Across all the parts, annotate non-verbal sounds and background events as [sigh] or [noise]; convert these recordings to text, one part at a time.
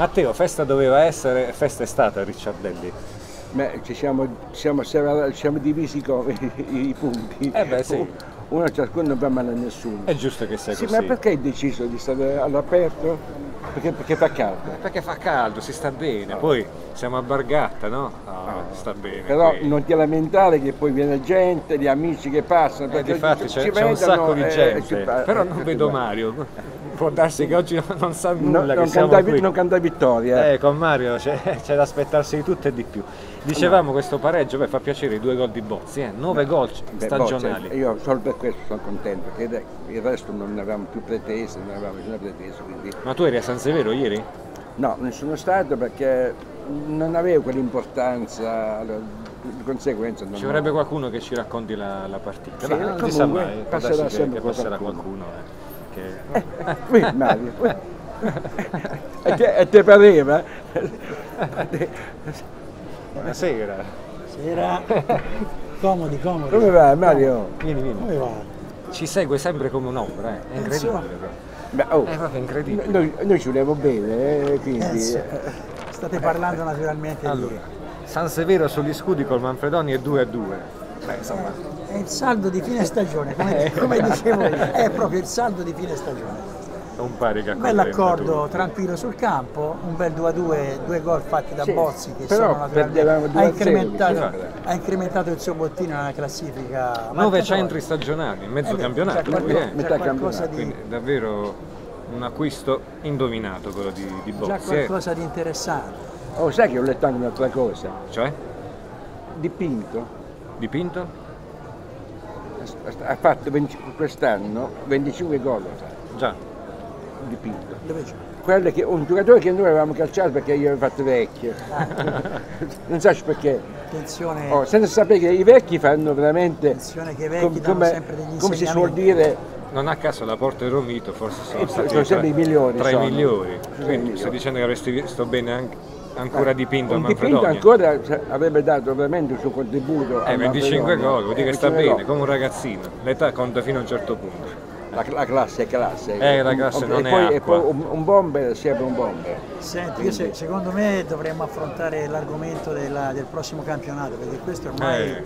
Matteo, festa doveva essere, festa è stata Ricciardelli. Beh, ci siamo, siamo, siamo, siamo divisi con [laughs] i, punti. Eh beh, sì. Uno ciascuno non va male a nessuno. È giusto che sia Sì, così. ma perché hai deciso di stare all'aperto? Perché, perché fa caldo. Perché fa caldo, si sta bene, poi siamo a Bargatta, no? Ah, sta bene. Però qui. non ti lamentare che poi viene gente, gli amici che passano. Eh, ci- c'è, un sacco di e gente, fa- però eh, non vedo. Mario. Può darsi che oggi [laughs] non- sa No, nulla, che non, siamo canta, qui. non canta vittoria. Eh, con Mario c'è, [laughs] c'è da aspettarsi di tutto e di più. Dicevamo questo pareggio, beh, fa piacere i due gol di Bozzi, eh? 9 gol Beh, stagionali. cioè, io solo per questo sono contento, perché il resto non avevamo più pretese, non avevamo nessuna pretesa. Quindi... Ma tu eri a San Severo ieri? No, non sono stato perché non avevo quell'importanza, allora, di conseguenza non Ci vorrebbe qualcuno che ci racconti la, la partita. Sì, Ma non si sa comunque mai, passerà che, sempre che passerà qualcuno. qualcuno. eh, che- Qui, Mario. qui. e, te, e te pareva? Buonasera. Sera. Comodi, comodi. Come va Mario? Vieni, vieni. Come va? Ci segue sempre come un'ombra, eh. è incredibile. però. Beh, oh, È proprio incredibile. noi, noi ci volevo bene, eh, quindi... Eh, eh, State parlando naturalmente Allora, di... San Severo sugli scudi col Manfredoni è 2 a 2. Beh, insomma, È il saldo di fine stagione, come, come dicevo, è proprio il saldo di fine stagione. è un pari che Un bel accordo tranquillo sul campo, un bel 2 a 2, due gol fatti da Sì, Bozzi che però sono perdevamo 2 ha, a 0, incrementato, ha incrementato il suo bottino nella classifica. 9 marcatoria. centri stagionali, mezzo Eh beh, campionato. già lui, qualcosa- eh. metà già campionato, di, Quindi davvero un acquisto indovinato quello di, di già Bozzi. eh. qualcosa di interessante. Oh, sai che ho letto anche un'altra cosa? Cioè, Dipinto dipinto? Ha fatto 20 quest'anno 25 gol Già. dipinto. Quello che, un giocatore che noi avevamo calciato perché io avevo fatto vecchio. non so perché. Attenzione, Oh, senza sapere che i vecchi fanno veramente attenzione che i vecchi com- danno come, sempre degli come si suol dire Non a caso la Porta e Romito forse sono Eh, stati sono sempre tra, i migliori, tra i sono. migliori. I Quindi migliori. stai dicendo che avresti visto bene anche, ancora dipinto a un dipinto Manfredonia? ancora cioè, avrebbe dato veramente il suo contributo Eh, a 25 Manfredonia. gol, vuol dire che sta 25 bene, gol. come un ragazzino. L'età conta fino a un certo punto. la, la classe è classe Eh, la classe e non è poi, e poi un, un bomber è sempre un bomber Senti, se- secondo me dovremmo affrontare l'argomento della- del prossimo campionato, perché questo ormai, Eh.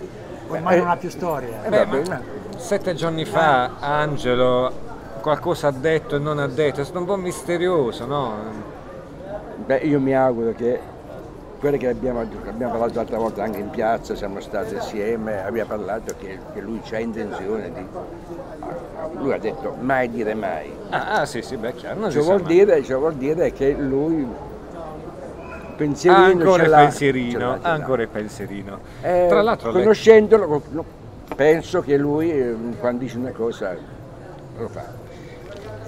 ormai Eh. non ha più storia. Eh, Beh, ma- sette giorni fa Angelo qualcosa ha detto e non ha detto, è stato un po' misterioso, no? Beh, io mi auguro che quello che abbiamo, abbiamo parlato l'altra volta anche in piazza, siamo stati assieme, abbiamo parlato che, che lui ha intenzione di... Lui ha detto mai dire mai. Ah, ah, sì, sì, beh, chiaro, non Ciò vuol, dire, ciò vuol dire che lui pensierino ancora il pensierino, l'ha. ancora il pensierino. Eh, Tra l'altro, conoscendolo, no, penso che lui eh, quando dice una cosa lo fa.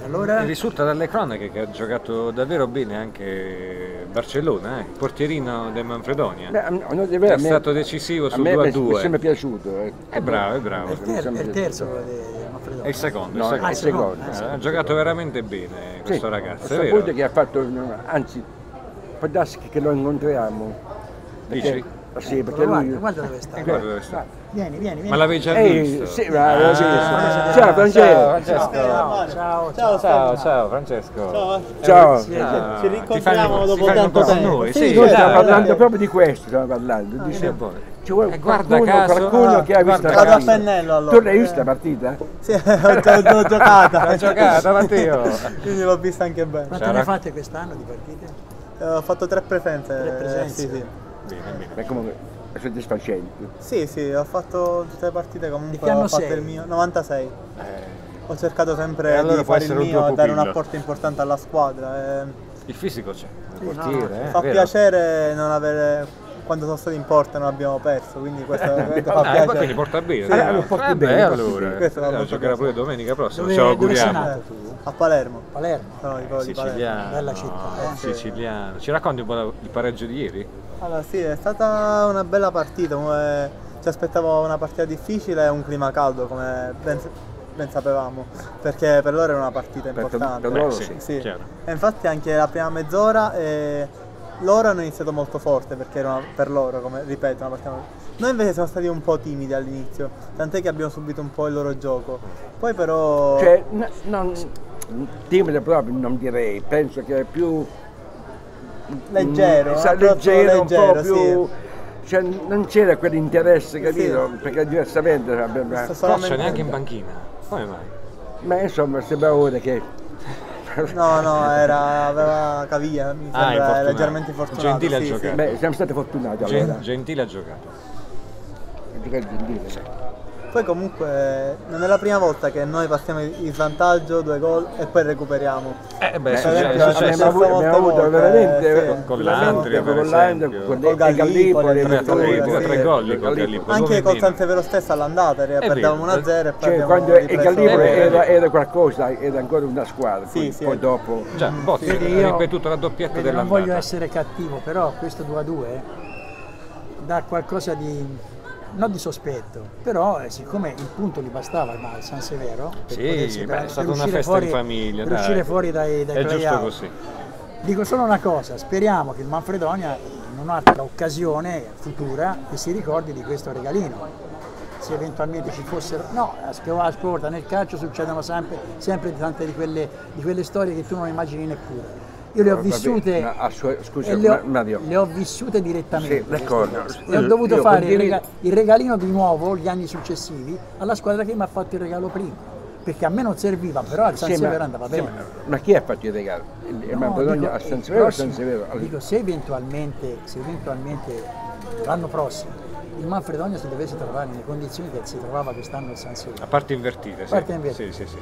Allora, risulta dalle cronache che ha giocato davvero bene anche Barcellona, eh? il portierino del Manfredonia. Beh, me- a dire, È me- stato decisivo sul me 2 a mi- Mi è 2. sempre piaciuto. eh. È bravo, è bravo. è il, ter- è il terzo di Manfredonia. È il secondo, No, il è secondo. il secondo. Ah, Eh, sì. ha giocato veramente bene questo Sì, ragazzo, Ho è saputo vero? che ha fatto, anzi, può darsi che lo incontriamo. Dici? Perché, sì, perché Guarda, lui... guarda dove sta. Eh, guarda dove sta. Vieni, vieni, vieni. Ma l'avevi già Ehi, visto? sì, ma l'avevo visto. Ah, Ciao, Francesco. Ciao, Francesco. Ciao, ciao, ciao. Ciao, ciao, Francesco. Ciao. Ciao. Ah, Ci rincontriamo dopo tanto po' con tempo. noi, Sì, sì, Noi stiamo parlando proprio di questo, stiamo parlando. Dice, che buono. ci vuole Eh, guarda qualcuno, caso- qualcuno che ha visto la partita. pennello allora. Tu l'hai vista la partita? Sì, ho, ho, ho giocata. L'ha giocata, Matteo. [laughs] Quindi l'ho vista anche bene. Quante Ciao, ne fate quest'anno di partite? Eh, ho fatto tre presenze. Tre presenze. Sì, sì. Bene, bene. Beh, comunque è soddisfacente. Sì, sì, ho fatto tutte le partite comunque. Di che anno ho fatto sei? il mio 96. Eh, Ho cercato sempre E allora di può fare il essere un tuo mio, dare un apporto importante alla squadra. e il fisico c'è, il no, portiere, eh, fa vero? piacere non avere quando sono stati in porta e non abbiamo perso, quindi questo [laughs] veramente fa Ah, e piacere. quindi porta bene. Sì. dai. Ah, lo porti Eh, bene, allora. bene. Questo Eh, molto giocherà bene. pure domenica prossima, Dove, ce lo dove sei auguriamo. nato tu? A Palermo. Palermo. Sono di, di Palermo. Siciliano. Bella città, eh. Siciliano. Ci racconti un po' il pareggio di ieri? Allora sì, è stata una bella partita, ci aspettavo una partita difficile e un clima caldo come ben, ben sapevamo, perché per loro era una partita Per- importante. per loro sì. sì. E infatti anche la prima mezz'ora eh, loro hanno iniziato molto forte perché era una- per loro, come ripeto, una partita Noi invece siamo stati un po' timidi all'inizio, tant'è che abbiamo subito un po' il loro gioco. Poi però Cioè, n- non, timido proprio non direi, penso che è più Leggero, mm, sa- un approccio leggero, un po' leggero, più... Cioè, non c'era quell'interesse, capito? Perché diversamente Forse solamente- neanche in panchina. Come mai? Ma insomma, sembra ora che... No, no, era, aveva caviglia, mi Ah, sembra infortunato. leggermente fortunato. Gentile ha sì, giocato. sì. Beh, siamo stati fortunati Gen- allora. Gentile ha giocato. Giocare gentile. Poi comunque non è la prima volta che noi passiamo in svantaggio, due gol e poi recuperiamo. Eh beh, è Eh, successo- è abbiamo, avuto, abbiamo avuto volte, veramente sì. Con l'Andria, con l'Andria, con il Gallipoli, tre tre, tre sì, gol con Gallipoli. Anche come col meno. San Severo stesso all'andata, vero. perdevamo 1-0 e poi Cioè, quando il. Gallipoli Eh, era, era qualcosa, era ancora una squadra, Sì, poi, sì. poi dopo... Già, Bozzi Vedi, ha ripetuto la doppietta Vedi, non voglio dell'andata. essere cattivo, però questo 2 a 2 dà qualcosa di non di sospetto, però eh, siccome il punto gli bastava al San Severo per Sì, beh, per- è stata una festa fuori- in famiglia, per dai. uscire fuori dai, dai È giusto play-out. così. Dico solo una cosa, speriamo che il Manfredonia in un'altra occasione futura che si ricordi di questo regalino. Se eventualmente ci fossero. No, ascolta, nel calcio succedono sempre, sempre tante di quelle, di quelle storie che tu non immagini neppure. Io le ho Vabbè, vissute. ma a sua- scusa, le ho, Ma- le ho vissute direttamente. Sì, d'accordo. E ho dovuto Io fare il, rega- il regalino di nuovo gli anni successivi alla squadra che mi ha fatto il regalo prima. Perché a me non serviva, però al San Sì, Severo ma- andava sì, bene. ma- Ma chi ha fatto il regalo? No, Manfredonia dico, a San il Severo o a San Severo? Al- Dico, se eventualmente, se eventualmente l'anno prossimo il Manfredonia si dovesse trovare nelle condizioni che si trovava quest'anno il San Severo. A parte invertite, sì. Parte invertite. Sì, sì, sì.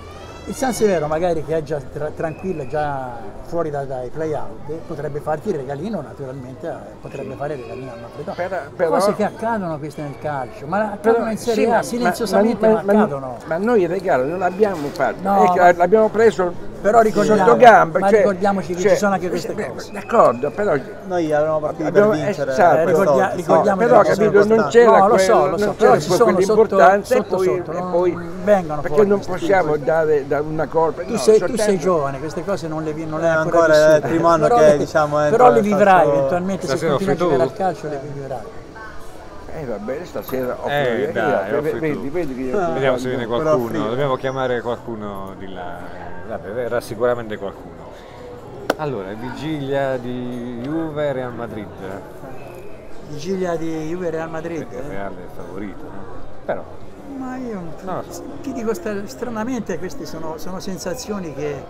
Il San Severo magari che è già tra- tranquillo, già fuori da- dai play-out, potrebbe farti il regalino, naturalmente eh, potrebbe fare il regalino al Manfredonia. Però- però- Cose che accadono queste nel calcio, ma accadono in Serie sì, A, ma- silenziosamente ma, ma, ma- ma- accadono. ma noi il regalo non l'abbiamo fatto, No, ma- l'abbiamo preso Però ricordiamo- sotto gamba. ma cioè- ricordiamoci che cioè, ci sono anche queste cose. D'accordo, però Noi eravamo partiti Abbiamo- per vincere. esatto, Eh, ricordia- sì. ricordiamo però che capito, non c'era No, lo so, lo so, però ci sono quell'importanza sotto- e poi, sotto, e poi- vengono perché non possiamo dare, dare una colpa Tu, no, sei, tu sei giovane, queste cose non le, vi- non le Eh, hai ancora, ancora vissute. il primo anno però che, le, diciamo, però le vivrai calcio- eventualmente se Stasera continui a giocare al calcio le vivrai. Eh va bene, stasera offro Eh, dai, io, vedi, tu. vedi che io- Ah. Vediamo se viene qualcuno. Dobbiamo chiamare qualcuno di là. Eh, Vabbè, verrà sicuramente qualcuno. Allora, vigilia di Juve Real Madrid. Vigilia di Juve Real Madrid. Il eh. Real è favorito, no? Però, Ma io so. ti dico stranamente queste sono, sono sensazioni che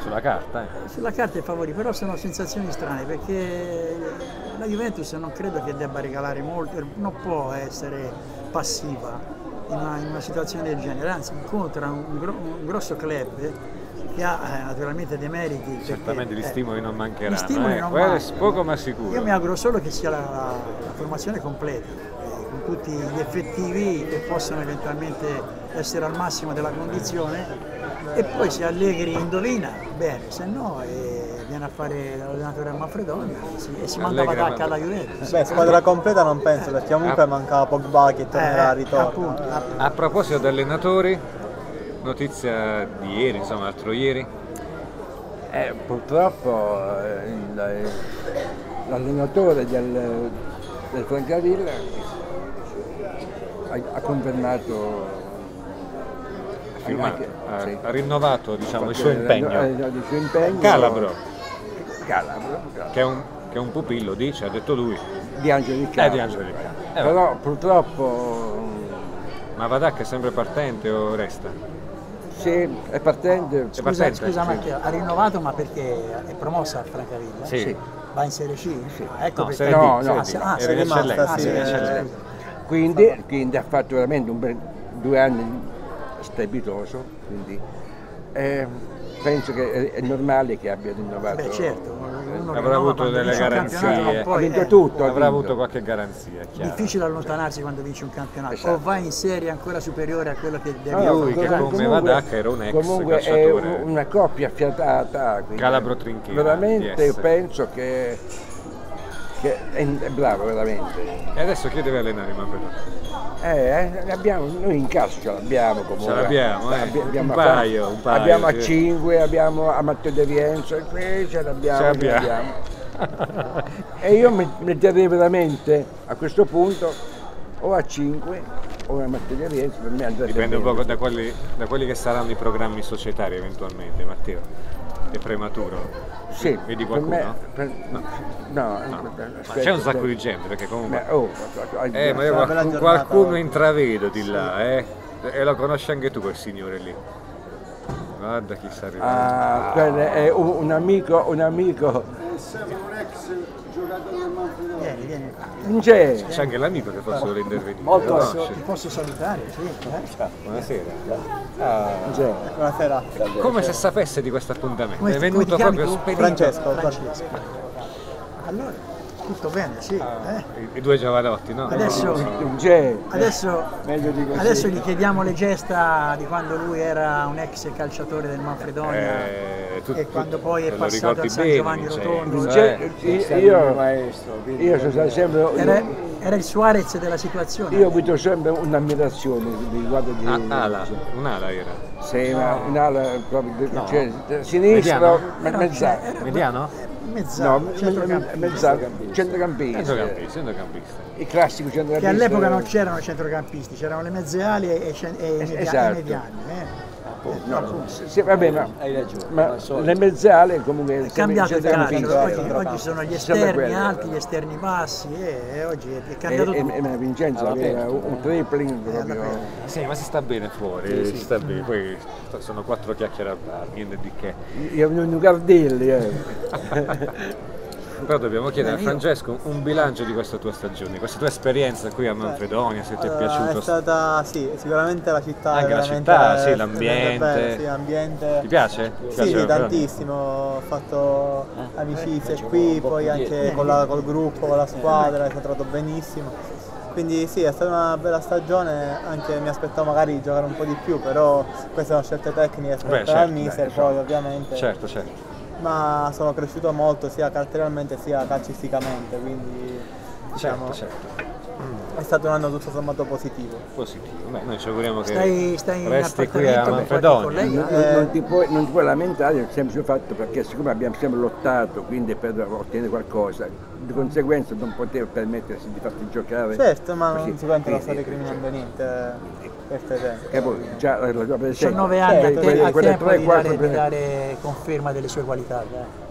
sulla carta, eh. sulla carta è favorito, però sono sensazioni strane perché la Juventus non credo che debba regalare molto, non può essere passiva in una, in una situazione del genere, anzi incontra un, gro- un grosso club che ha eh, naturalmente dei meriti. perché, Certamente gli eh, stimoli non mancheranno. gli stimoli eh. non mancano. poco ma sicuro. Io mi auguro solo che sia la, la- formazione completa, eh, tutti gli effettivi che possono eventualmente essere al massimo della condizione e poi se Allegri indovina, bene, se no eh, viene a fare l'allenatore a Manfredonia e si, e si manda Allegri Vadacca manda- alla Juventus. Beh, squadra completa non penso, perché comunque Ah. mancava Pogba che tornerà a Eh, ritorno. appunto, appunto. A proposito di allenatori, notizia di ieri, insomma, l'altro ieri. Eh, purtroppo eh, l'allenatore del, del Francavilla ha, ha confermato ha firmato, ha, sì. ha rinnovato diciamo, il suo impegno. eh, il suo impegno Calabro, Calabro, che è, un, che è un pupillo, dice, ha detto lui. di Angelo di Eh, Calabro. di Angelo Di Calabro. Eh. Però purtroppo Ma Vadacca è sempre partente o resta? se è partente, È Scusa, partente? scusa Sì. Matteo, ha rinnovato ma perché è promossa a Francavilla? Sì. Sì. Va in Serie C? Ah, ecco No, perché. Serie D, No, Serie no. D. Ah, ah, Serie in rimasta, eccellenza, sì, quindi, quindi ha fatto veramente un bel, due anni strepitoso, quindi eh, penso che è, è normale che abbia rinnovato. Beh certo, Avrà avuto delle garanzie. puoi- Ha vinto eh, tutto. ha Avrà vinto. avuto qualche garanzia, è chiaro. Difficile allontanarsi quando vinci un campionato, Esatto. o vai in serie ancora superiore a quello che devi no, Lui che comunque- come Vadacca era un ex comunque è calciatore. un- una coppia affiatata. Calabro Trinchera, Veramente io penso che è, è bravo, veramente. E adesso chi deve allenare Manfredo? Eh, eh, abbiamo, noi in casa ce l'abbiamo comunque. Ce l'abbiamo, eh. Abbi- abbiamo Un a- paio, un paio, Abbiamo a sì. 5, abbiamo a Matteo De Rienzo, e qui ce l'abbiamo. Ce ce l'abbiamo. l'abbiamo. [laughs] E io metterei veramente a questo punto o a 5 una materia Rienzi per me andrebbe Dipende un po' da quelli, da quelli che saranno i programmi societari eventualmente, Matteo. È prematuro. Sì, Vedi per qualcuno? me- per- no, No. aspetta, Ma c'è un sacco aspetta. di gente perché comunque. Ma, oh, Eh, ma io qualcuno, qualcuno intravedo di là, eh. E lo conosci anche tu quel signore lì. Guarda chi sta arrivando. Ah, quello è un, un amico, un amico. Vieni, vieni qua. Non c'è. C'è anche l'amico che forse vuole intervenire. Molto Posso- conosci? ti posso salutare? Sì, eh? Buonasera. Ah. Buonasera. come se sapesse di questo appuntamento. Come è venuto proprio spedito. Francesco. Francesco. Allora, tutto bene, sì. Ah. eh? I, due giovanotti, no? Adesso, adesso, Meglio di così. adesso gli chiediamo le gesta di quando lui era un ex calciatore del Manfredonia Eh, tu- e tu- quando poi è passato al San bene, Giovanni Vincenzo, Rotondo. Eh? Io, io sono stato sempre. Era, era il Suarez della situazione. Io ho avuto sempre un'ammirazione riguardo di. Ah, ala, un'ala era. Sì, ma un'ala proprio No. cioè, sinistra, Mediano? era- Mediano? Mezzano, No, centrocampista. centrocampista. Centrocampista, centrocampista. Il classico Che centrocampista. all'epoca non c'erano centrocampisti, c'erano le mezze ali e, e e Esatto. i mediani. eh. No, sì, vabbè, ma, Hai ragione. ma le mezzale comunque È cambiato il calcio, oggi, oggi sono gli esterni alti, gli esterni bassi e, e oggi è E, cambiato e, tutto. e ma Vincenzo aveva un, un tripling proprio. Sì, ma si sta bene fuori, si sta bene. Poi sono quattro chiacchiere al bar, niente di che. Io avevo un Gardelli, eh. [laughs] Però dobbiamo chiedere a Beh, Francesco un bilancio di questa tua stagione, questa tua esperienza qui a Manfredonia, se ti è piaciuto. È stata, sì, sicuramente la città. Anche è la città, sì, l'ambiente. Sì, ambiente. Ti piace? Ti Sì, piace sì, tantissimo. Ho fatto amicizie facciamo qui, poi anche la- col gruppo, con la squadra, si è trovato benissimo. Quindi sì, è stata una bella stagione, anche mi aspettavo magari di giocare un po' di più, però queste sono scelte tecniche spetta certo, al mister, beh, poi ovviamente. Certo, certo. Ma sono cresciuto molto sia caratterialmente sia calcisticamente, quindi diciamo, Certo, certo. è stato un anno tutto sommato positivo. Positivo. Beh, noi ci auguriamo che Stai, stai in resti qui a Manfredonia. Non, Eh. non ti puoi, non ti puoi lamentare del semplice fatto perché siccome abbiamo sempre lottato quindi per ottenere qualcosa, di conseguenza non poteva permettersi di farti giocare. Certo, ma così. non sicuramente non Quindi, state criminando niente. E poi già la tua presenza. 19 anni a quelle- te, quelle- a quelle tempo di dare, di dare conferma delle sue qualità. dai.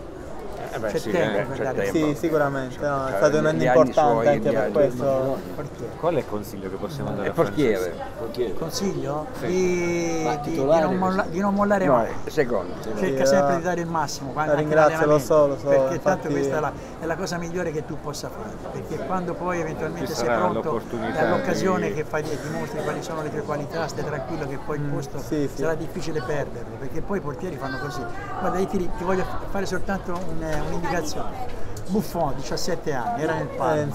Eh beh, C'è sì, tempo eh. per dare- tempo. Sì, sicuramente, no, è Cioè, stato un anno importante anche per anni- questo. Portiere. Qual è il consiglio che possiamo dare È a Francesco? portiere. Portiere. Consiglio di, Ma di- non molla- di non mollare No, mai. secondo. Cerca Sì, sempre eh, di dare il massimo. la ringrazio, lo so, lo so, Perché infatti- tanto questa è la, è la cosa migliore che tu possa fare. Perché quando poi eventualmente sei pronto, è l'occasione di- che fai, dimostri quali sono le tue qualità, stai tranquillo che poi il posto Mm, sì, sì. sarà difficile perderlo. Perché poi i portieri fanno così. Guarda, io ti, ti voglio fare soltanto un- un'indicazione. Buffon, 17 anni, era nel Parma.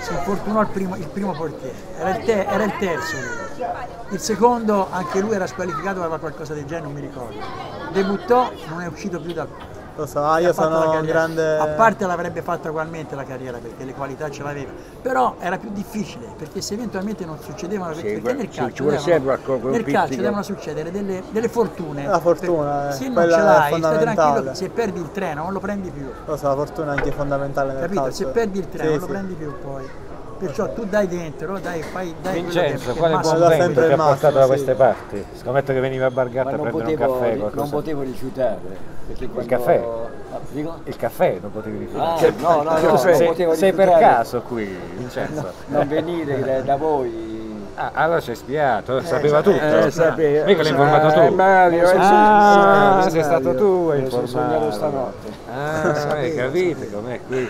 Si infortunò il primo, il primo portiere, era il, te- era il terzo lui. Il secondo, anche lui era squalificato, aveva qualcosa del genere, non mi ricordo. Debuttò, non è uscito più dal Lo so, io ha fatto la sono un grande... A parte l'avrebbe fatta ugualmente la carriera perché le qualità ce l'aveva, però era più difficile perché se eventualmente non succedevano, Sì, perché nel ci- calcio, ci vuole devono, sempre qualcosa, un nel calcio devono succedere delle, delle fortune. La fortuna, Per- eh, se non ce è l'hai, stai tranquillo, se perdi il treno non lo prendi più. Lo so, la fortuna è anche fondamentale nel Capito? calcio. Se perdi il treno Sì, non lo sì. prendi più poi. Perciò tu dai dentro, dai, fai, dai Vincenzo, che- quale è il buon vento ti il ha portato da sì. queste parti? Scommetto che veniva a Bargatta a prendere un potevo, caffè ri- qualcosa. non potevo rifiutare. Quando... caffè? Ah, dico? Il caffè non potevi Ah, rifiutare. no, no, no, [laughs] Sei- non sei, per rifiutare. caso qui, Vincenzo? Non venire da, da voi. Ah, allora c'è spiato, sapeva tutto. Eh, sapeva. Mica l'hai informato Eh, tu. Mario, eh, Ah, sì, sei sì, stato tu a lo sono sognato informare. stanotte. Ah, hai capito com'è qui?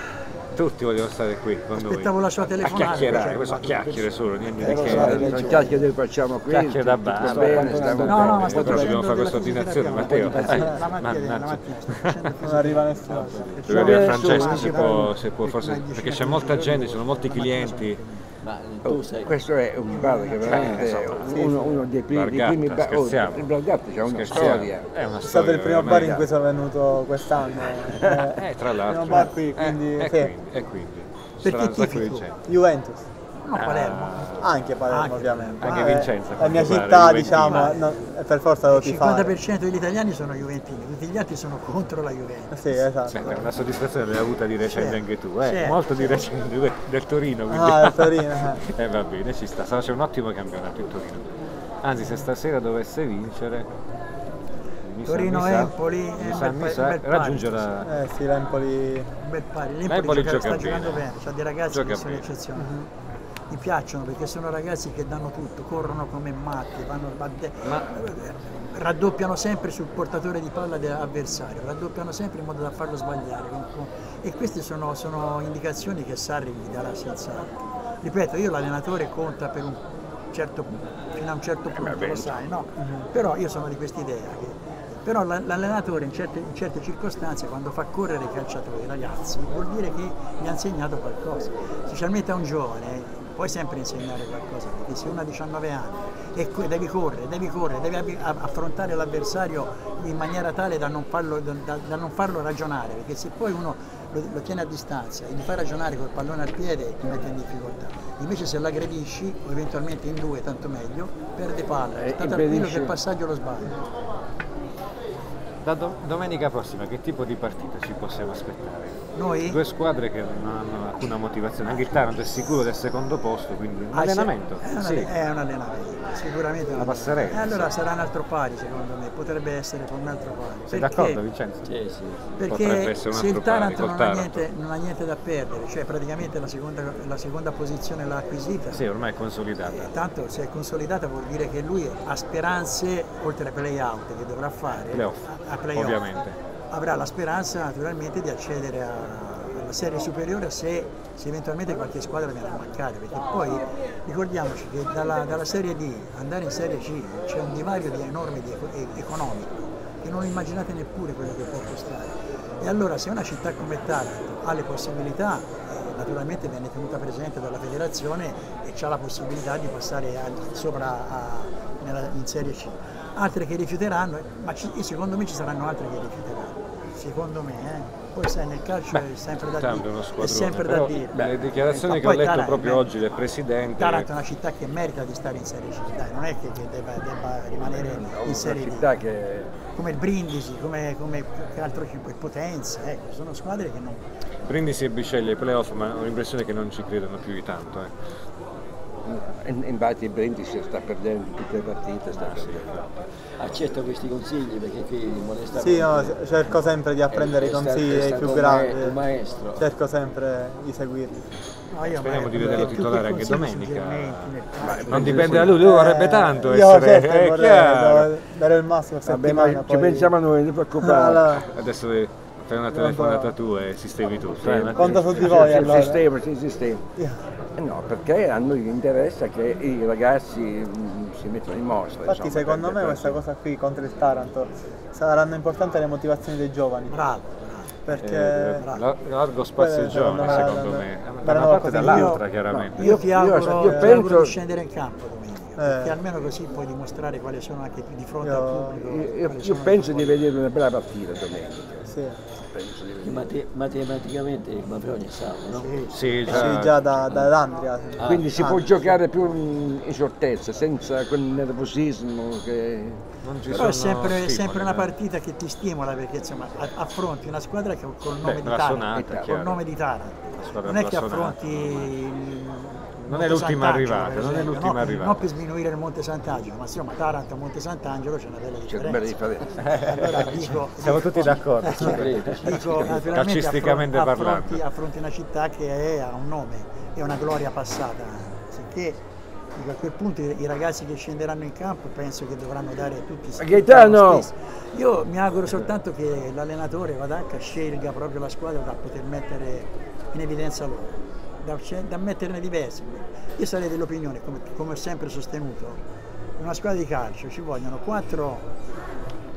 Tutti vogliono stare qui con noi. Aspettavo la sua A telefonata. chiacchierare, cioè, questo a chiacchiere solo, niente di Eh, lo che. Le ragione. chiacchiere che facciamo qui. Chiacchiere da bar. bene, stiamo No, no, ma sto Però dobbiamo fare questa ordinazione, Matteo. la mattina, [laughs] Non arriva nessuno. Devo dire a Vabbè, Francesco insomma, se può, se può forse, perché c'è molta gente, ci sono molti clienti. Ma tu sei. Questo è un bar che veramente è uno, uno dei primi, dei Bargatta, primi bar. Oh, il Bargatta c'è una storia. È una È stato storia il primo bar in cui sono venuto quest'anno. [laughs] Eh, tra l'altro. Il primo bar qui, Eh, quindi e sì. quindi, e quindi. Perché gente. Juventus. No, Palermo. Anche Palermo, Anche ovviamente. Anche Ah, Vincenzo, La mia pare, città, Juventino. diciamo, no, è per forza devo Il tifare. 50% degli italiani sono juventini, tutti gli altri sono contro la Juventus. Sì, esatto. Beh, una soddisfazione l'hai avuta di recente Sì. anche tu, eh? Sì. molto di recente del, del Torino. Quindi... Ah, il Torino. eh. [laughs] Eh va bene, ci sta, c'è un ottimo campionato il Torino. Anzi, se stasera dovesse vincere, Torino-Empoli, eh, raggiunge la... Eh sì, l'Empoli... Un bel pari. L'Empoli gioca, gioca sta giocando bene. bene, c'ha dei ragazzi Gioca che sono eccezionali. Mi piacciono perché sono ragazzi che danno tutto, corrono come matti, vanno, badde- raddoppiano sempre sul portatore di palla dell'avversario, raddoppiano sempre in modo da farlo sbagliare. E queste sono, sono indicazioni che Sarri gli darà senz'altro. Ripeto, io l'allenatore conta per un certo, fino a un certo punto, lo sai, no? Però io sono di quest'idea che però la- l'allenatore in certe, in certe circostanze quando fa correre i calciatori, i ragazzi, vuol dire che gli ha insegnato qualcosa. Specialmente a un giovane puoi sempre insegnare qualcosa, perché se uno ha 19 anni e devi correre, devi correre, devi affrontare l'avversario in maniera tale da non farlo, da, da- non farlo ragionare, perché se poi uno lo, lo tiene a distanza e gli fa ragionare col pallone al piede ti mette in difficoltà. Invece se l'aggredisci, o eventualmente in due, tanto meglio, perde palla, Eh, sta tranquillo impedisci. che il passaggio lo sbaglia. Da do- domenica prossima che tipo di partita ci possiamo aspettare? Noi? Due squadre che non hanno alcuna motivazione, anche il Taranto è sicuro del secondo posto, quindi un Ah, sì, allenamento. È un, sì. è un allenamento, sicuramente. un La allenamento. passerella, E allora sì. sarà un altro pari secondo me, potrebbe essere un altro pari. Sei d'accordo Vincenzo? Sì, sì. Potrebbe Perché essere un se altro il Taranto, non, ha Taranto. niente, non ha niente da perdere, cioè praticamente la seconda, la seconda posizione l'ha acquisita, Sì, ormai è consolidata. tanto se è consolidata vuol dire che lui ha speranze, oltre ai play-out che dovrà fare, Playoff, a, a play-off, ovviamente. Avrà la speranza naturalmente di accedere a- alla serie superiore se, se eventualmente qualche squadra viene a mancare, perché poi ricordiamoci che dalla, dalla Serie D andare in Serie C c'è un divario di enorme di eco- economico, che non immaginate neppure quello che può costare. E allora se una città come Taranto ha le possibilità, eh, naturalmente viene tenuta presente dalla federazione e ha la possibilità di passare a- sopra a- nella- in Serie C. Altre che rifiuteranno, eh, ma ci- secondo me ci saranno altre che rifiuteranno. Secondo me, eh. poi sai nel calcio è sempre da è dire. È sempre da dire. le dichiarazioni Ma che ho letto Taranto- proprio eh, oggi del presidente Taranto è una città che merita di stare in Serie C, dai, non è che, che debba, debba rimanere in una Serie città D. che Come il Brindisi, come, come che altro ci- Potenza, ecco, sono squadre che non... Brindisi e Biceglie ai playoff, ma ho l'impressione che non ci credono più di tanto. Eh. In- infatti il Brindisi sta perdendo tutte le partite, sta perdendo. Accetto questi consigli perché qui modestamente... Sì, no, cerco sempre di apprendere è i consigli è più grandi. maestro. Cerco sempre di seguirli. No, io, Speriamo di vederlo titolare anche domenica. Non dipende da lui, lui vorrebbe Eh, tanto io essere certo è vorrei chiaro. dare- il massimo a Vabbè, ma ci poi- pensiamo noi, non preoccupare. Allora, Adesso fare una telefonata tu e sistemi tutto. eh, conto su di voi sì, allora. sistema, sì, sistema. Eh No, perché a noi interessa che i ragazzi mm, si mettano in mostra. Infatti insomma, secondo me questa cosa qui contro il Taranto saranno importanti le motivazioni dei giovani. Bravo, bravo. Perché Eh, la- largo spazio ai giovani secondo me, da- una parte dall'altra chiaramente. Io ti auguro, io penso- di scendere in campo domenica, perché almeno così puoi dimostrare quali sono anche di fronte Io- al pubblico. Io, io- penso di vedere una bella partita domenica. sì, Penso di mate- matematicamente il Mavroni è salvo, no? Sì, Sì, sì, già, già da, da Andria. Ah, Quindi si ah, può giocare più in in shortezza, senza quel nervosismo che... non ci Però sono è sempre, stimoli, sempre una eh. partita che ti stimola perché insomma affronti una squadra che col nome Beh, di Taranto. Col nome di Taranto. Non è che affronti il Non è l'ultima arrivata, non è l'ultima no? arrivata. Non per sminuire il Monte Sant'Angelo, ma insomma Taranto e Monte Sant'Angelo c'è una bella C'è una bella differenza. differenza. Allora dico, [laughs] Siamo tutti d'accordo. dico Calcisticamente affronti, parlando. affronti, affronti una città che è- ha un nome e una gloria passata, sicché dico, a quel punto i, ragazzi che scenderanno in campo penso che dovranno dare tutti i Gaetano! Io mi auguro soltanto che l'allenatore Vadacca scelga proprio la squadra da poter mettere in evidenza loro, da, da metterne diverse. Io sarei dell'opinione, come, come ho sempre sostenuto, in una squadra di calcio ci vogliono quattro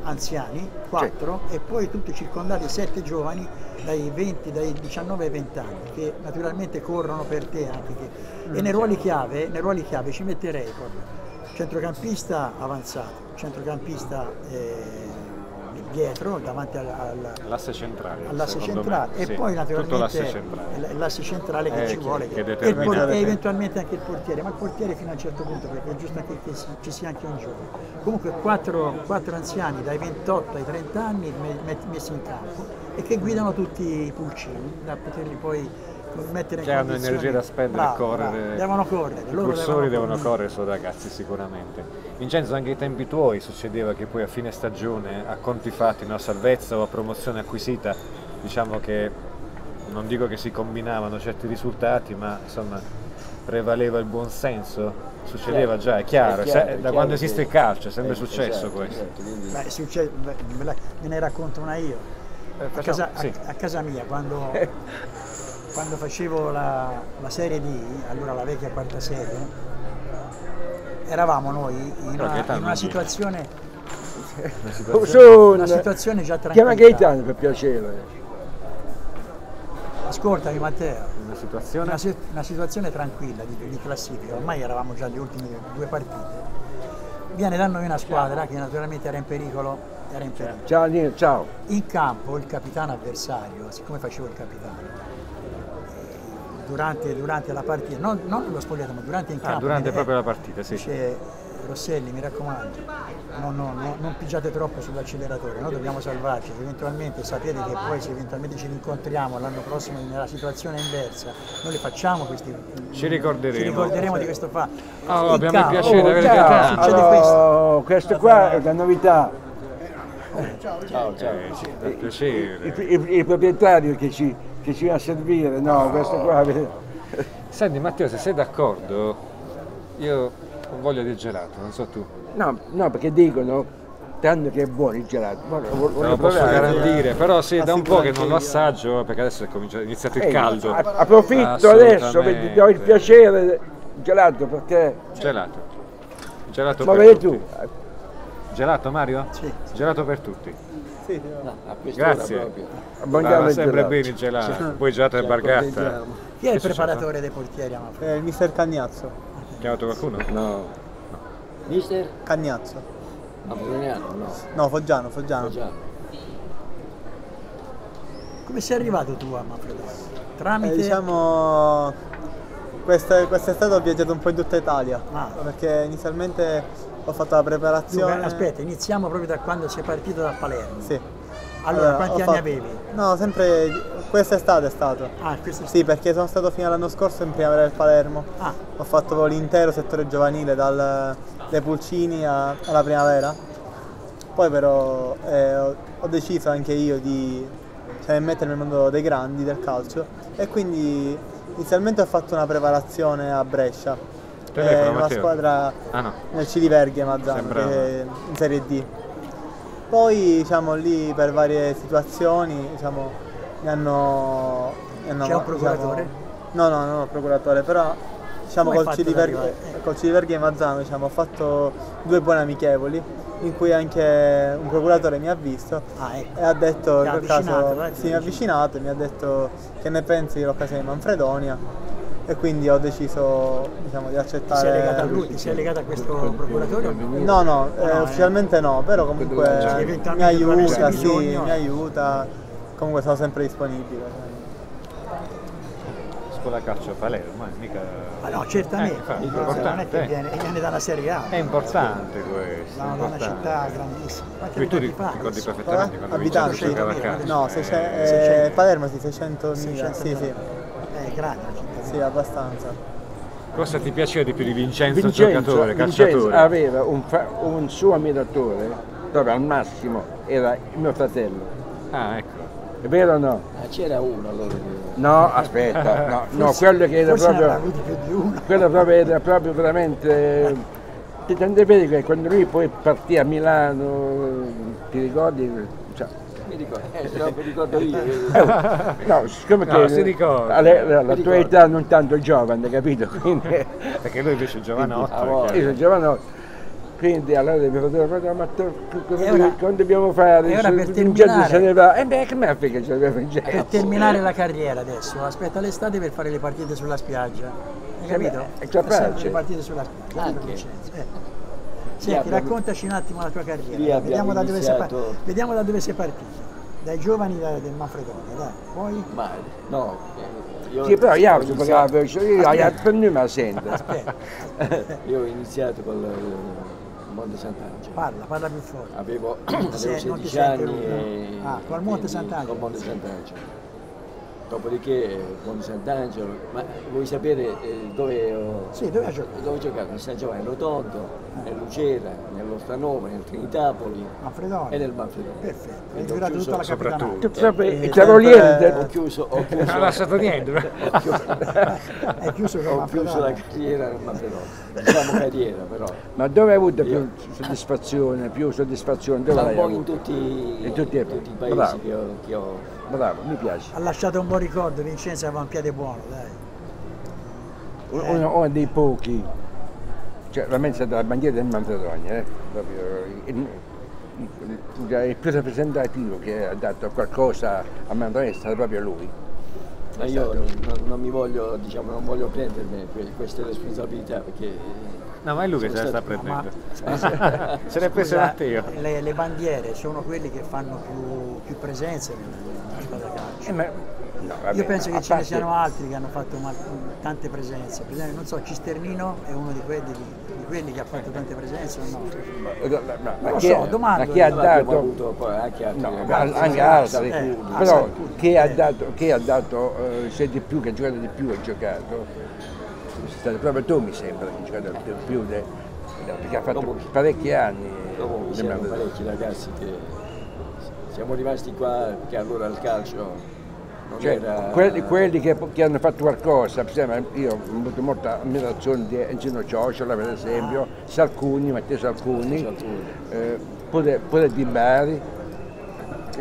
anziani, quattro, e poi tutti circondati sette giovani dai 20, dai 19 ai 20 anni, che naturalmente corrono per te anche che- E nei ruoli chiave, nei ruoli chiave ci metterei proprio centrocampista avanzato, centrocampista eh, dietro, davanti al- al- L'asse centrale. all'asse centrale me, e sì, poi naturalmente l'asse centrale. l'asse centrale che Eh, ci che- vuole che e, il determina- por- e eventualmente anche il portiere, ma il portiere fino a un certo punto perché è giusto anche che ci sia anche un gioco. Comunque quattro, quattro anziani dai 28 ai 30 anni messi in campo e che guidano tutti i pulcini da poterli poi mettere in Che hanno condizioni- energia da spendere e correre. bravo. Devono correre. I loro cursori devono correre. correre, sono ragazzi sicuramente. Vincenzo, anche ai tempi tuoi succedeva che poi a fine stagione, a conti fatti, no, salvezza o a promozione acquisita, diciamo che non dico che si combinavano certi risultati, ma insomma prevaleva il buon senso. Succedeva già, è chiaro, è chiaro, se- è da chiaro quando che- esiste il calcio è sempre eh, successo esatto, questo. esatto, quindi- Beh, succede, beh, ve ne racconto una io. Eh, A facciamo- casa, a- sì. a casa mia, quando, [laughs] quando facevo la, la serie D, allora la vecchia quarta serie, eravamo noi in una, in una situazione, Una [laughs] situazione- una situazione già chiama tranquilla. Gaetano per piacere. Ascoltami Matteo, una situazione una, una situazione tranquilla di, di classifica, ormai eravamo già alle ultime due partite. Viene da noi una squadra che naturalmente era in pericolo, era in pericolo. Ciao Nino, ciao. In campo il capitano avversario, siccome facevo il capitano, durante, durante la partita, non, non nello spogliato, ma durante in Ah, campo. durante eh, proprio la partita, sì. Dice Rosselli, mi raccomando, non, non- non- non pigiate troppo sull'acceleratore, noi dobbiamo salvarci, eventualmente sapete che poi se eventualmente ci rincontriamo l'anno prossimo nella situazione inversa, noi le facciamo questi... Ci ricorderemo. Ci ricorderemo di questo fatto. Oh, In abbiamo il piacere di avere ciao. Gaetano. Succede Allora, questo qua è una novità. Ciao, ciao. Eh, sì, Il, piacere. il- il proprietario che ci, che ci va a servire, no, questo qua. Senti Matteo, se sei d'accordo, io ho voglia di gelato, non so tu. No, no, perché dicono tanto che è buono il gelato. Voglio Te lo posso garantire, però sì, da un po' che non lo assaggio perché adesso è, cominciato, è iniziato il Eh, caldo. approfitto adesso, vi do il piacere del gelato perché. Gelato. Gelato Ma per vedi tutti. tu, Gelato Mario? Sì. Gelato per tutti. Sì, No, Grazie. proprio. il sempre gelato. bene il gelato. Poi gelato e bargatta. Chi è il è preparatore dei portieri a Manfredi? Eh, il mister Cagnazzo. Chiamato qualcuno? No. Mister? Cagnazzo. Abroniano? No. No, Foggiano, Foggiano. Come sei arrivato tu a Manfredo? Eh, Tramite... diciamo questa, quest'estate ho viaggiato un po' in tutta Italia Ah. perché inizialmente ho fatto la preparazione. Luca, aspetta, iniziamo proprio da quando sei partito da Palermo. Sì. Allora, quanti ho anni fatto- avevi? No, sempre quest'estate è stato. Ah, questo è Sì, perché sono stato fino all'anno scorso in primavera del Palermo. Ah, Ho fatto l'intero settore giovanile dal, dai Pulcini a- alla primavera. Poi però eh, ho, ho deciso anche io di cioè, mettermi nel mondo dei grandi del calcio e quindi inizialmente ho fatto una preparazione a Brescia. Telefono, eh, una Matteo. squadra Ah no. nel Ciliverghe Mazzano, Sembrava. che è in Serie D. Poi diciamo lì per varie situazioni diciamo, mi hanno, mi hanno C'è un diciamo- procuratore? no, no, non ho procuratore, però diciamo col ad Ciliverghe, arrivare? col Ciliverghe Mazzano diciamo, ho fatto due buone amichevoli in cui anche un procuratore mi ha visto ah, ecco. e ha detto in quel caso si mi ha ha avvicinato e mi ha detto che ne pensi dell'occasione di Manfredonia e quindi ho deciso diciamo, di Ti accettare sei legato a lui, ti sei legato a questo procuratore? No, no, eh, no, eh. ufficialmente no, però comunque Cioè, mi aiuta, sì, bisogno. mi aiuta, comunque sono sempre disponibile. Scuola calcio a Palermo, eh, mica... Ah, no, certamente, Eh, infatti, è non è che importante. eh. viene, viene dalla Serie A, È importante questo. da, da una città grandissima. Quanti tu abitanti ti ricordi perfettamente quando Abitanti? No, eh, se c'è, eh, 600. Palermo sì, 600.000, 600 sì, sì, È grande. Sì, abbastanza. Cosa ti piaceva di più di Vincenzo, Vincenzo, giocatore, Vincenzo calciatore? aveva un, fa- un suo ammiratore, dove al massimo era il mio fratello. Ah, ecco. È vero o no? Ma c'era uno allora. che- No, aspetta, no, [laughs] no Forse- quello che era proprio. più di uno. Quello proprio era proprio veramente. Ti tante vedi che quando lui poi partì a Milano, ti ricordi? Mi ricordo, eh, se no mi ricordo io. [laughs] no, siccome No, che si ricorda. la, la Si tua età non tanto giovane, capito? Quindi [laughs] Perché lui invece è giovanotto. Ah, io sono giovanotto. Quindi allora mi fratello, ma, ma tu, cosa, ora- dobbiamo fare? e ora per terminare- se ne va. E beh, che me frega c'è Per Vincenzo? terminare la carriera adesso, aspetta l'estate per fare le partite sulla spiaggia. Hai capito? è capace. Sempre Le partite sulla spiaggia. Anche. Vincenzo, eh. Senti, raccontaci un attimo la tua carriera. Vediamo da, dove sei, vediamo da dove sei partito. Dai giovani da- del Manfredonia, dai. Poi Ma no, io, Sì, però io ho pagato, io io per noi mi sento. [laughs] aspetta, io ho iniziato con il Monte Sant'Angelo. parla, parla più forte. Avevo, avevo non ti 16 sente anni e? Ah, col Monte Sant'Angelo. Col Monte Sant'Angelo. Dopodiché Monte Sant'Angelo, ma vuoi sapere eh, dove ho, Sì, dove ha giocato? dove ho giocato? A San Giovanni Rotondo, nel Lucera, nell'Ostanova, nel Trinitapoli Manfredonia. e nel Manfredonia. Perfetto, hai ho girato chiuso- tutta la soprattutto. capitanata. Tu sappi, Eh, sempre- Ho chiuso, ho Non chiuso, ha lasciato niente. [laughs] ho chiuso, chiuso con ho chiuso la carriera nel Manfredonia. Diciamo carriera però. Ma dove hai avuto più soddisfazione, più soddisfazione? Dove un po' in tutti, In tutti i- tutti i paesi bravo. che ho, che ho Bravo, mi piace. Ha lasciato un buon ricordo, Vincenzo aveva un piede buono, dai. Uno, uno dei pochi, cioè veramente è stata la bandiera del Manfredonia, eh? Proprio il, il- il- il più rappresentativo che ha dato qualcosa a Manfredonia è stato proprio lui. Ma io non, non- mi voglio, diciamo, non voglio prendermi que- queste responsabilità perché No, ma è lui che se la sta stato- Ma- prendendo. [laughs] Se ne è preso Scusa, Matteo. Le, le bandiere sono quelli che fanno più, più presenze nella. Eh, ma- no, vabbè, Io penso a che ce ne parte- siano altri che hanno fatto ma- tante presenze. Per esempio, non so, Cisternino è uno di quelli, di quelli che ha fatto tante presenze o no? Ma, ma- ma lo chi, so, domando. ma chi ha dato avuto poi anche altri No, ragazzi, anche altri. Eh, però chi ha eh. dato, chi ha dato eh, se di più, che ha giocato di più ha giocato, sei stato proprio tu mi sembra che hai giocato di più, de- perché ha fatto Dopo- parecchi anni. Dopo Manfredonia. parecchi ragazzi che siamo rimasti qua perché allora il calcio non Cioè, era... quelli, quelli che, che hanno fatto qualcosa, per esempio, io ho avuto molta ammirazione di Enzino Ciociola per esempio, Salcuni, Matteo Salcuni, Salcuni. eh, pure, pure Di Bari,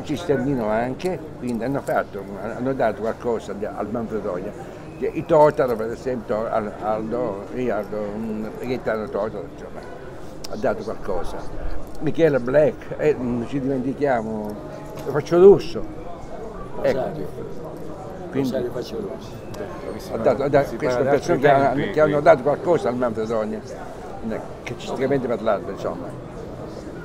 Cisternino anche, quindi hanno, fatto, hanno dato qualcosa al Manfredonia. I Totaro per esempio, Al- Aldo, Rialdo, mm, Gaetano Totaro, insomma, ha dato qualcosa. Michele Black, eh, non ci dimentichiamo, faccio russo. Ecco. Rosario, Quindi- Rosario Facciolosi. ha dato, ha dato- Si queste persone che, hanno, tempi, che hanno dato qualcosa al Manfredonia, calcisticamente parlando, insomma.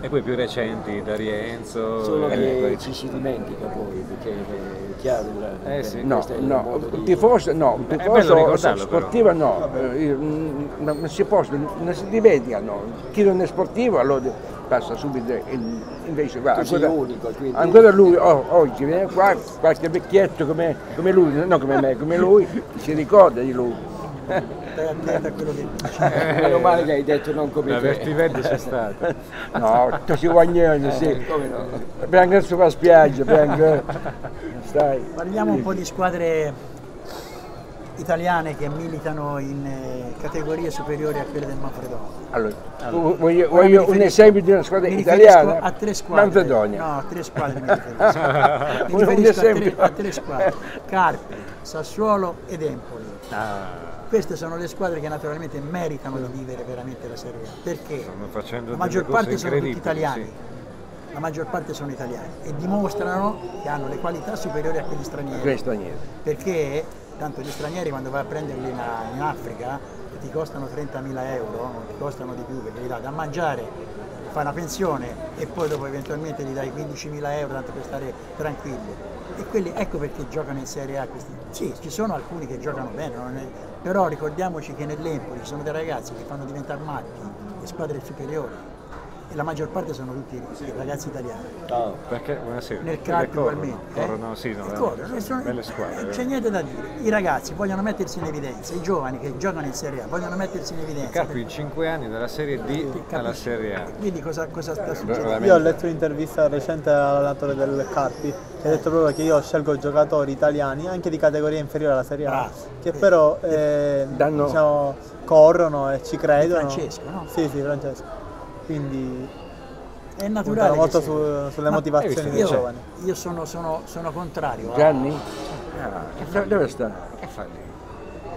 E poi più recenti, da Rienzo. Solo eh, che ci si dimentica poi, perché è chiaro il, Eh sì. No, il no, di- tifoso, no, un È bello tifoso sportivo no, eh, mm, non, non si può, non si dimentica, no. Chi non è sportivo allora passa subito, in- invece sei ancora, unico, quindi- ancora lui oh, oggi viene qua, qualche vecchietto come, come lui, no come me, come lui, si ricorda di lui. Stai attento a quello che dici. Meno male che hai detto non come te. L'avvertimento c'è stato. No, tu si guagnano, Eh, sì. come no? Bianca sulla spiaggia, bianca. [laughs] Stai. Parliamo un po' di squadre italiane che militano in eh, categorie superiori a quelle del Manfredonia. Allora, vu- voglio, voglio un esempio di una squadra italiana. a tre squadre. Manfredonia. No, a tre squadre mi riferisco. Mi [laughs] riferisco a tre, a tre squadre. Carpi, Sassuolo ed Empoli. Ah, Queste sono le squadre che naturalmente meritano di vivere veramente la Serie A. Perché stanno facendo la maggior parte sono tutti italiani. sì. La maggior parte sono italiani e dimostrano che hanno le qualità superiori a quelli stranieri. Perché tanto gli stranieri quando vai a prenderli in, in Africa ti costano 30.000 euro, non ti costano di più perché gli dai da mangiare, fai una pensione e poi dopo eventualmente gli dai 15.000 euro tanto per stare tranquilli. E quelli, ecco perché giocano in Serie A questi. Sì, ci sono alcuni che giocano bene, è- però ricordiamoci che nell'Empoli ci sono dei ragazzi che fanno diventare matti le squadre superiori e la maggior parte sono tutti ragazzi italiani. No, Perché buonasera. Nel corrono, ugualmente. eh? corrono, sì, no, no, corrono, sono belle squadre. C'è niente da dire. I ragazzi vogliono mettersi in evidenza, i giovani che giocano in Serie A vogliono mettersi in evidenza. Carpi in 5 anni dalla Serie D Capisci? alla Serie A. Quindi cosa, cosa sta succedendo? Io ho letto un'intervista recente all'allenatore del Carpi che ha detto proprio che io scelgo giocatori italiani anche di categoria inferiore alla Serie A Bravo. che però eh, Danno- diciamo, corrono e ci credono. Francesco, no? Sì, sì, Francesco. Quindi È naturale. molto su- sulle Ma motivazioni dei io, giovani. io sono, sono- sono contrario. a- Gianni? Ah, dove- sta? Che fa lì?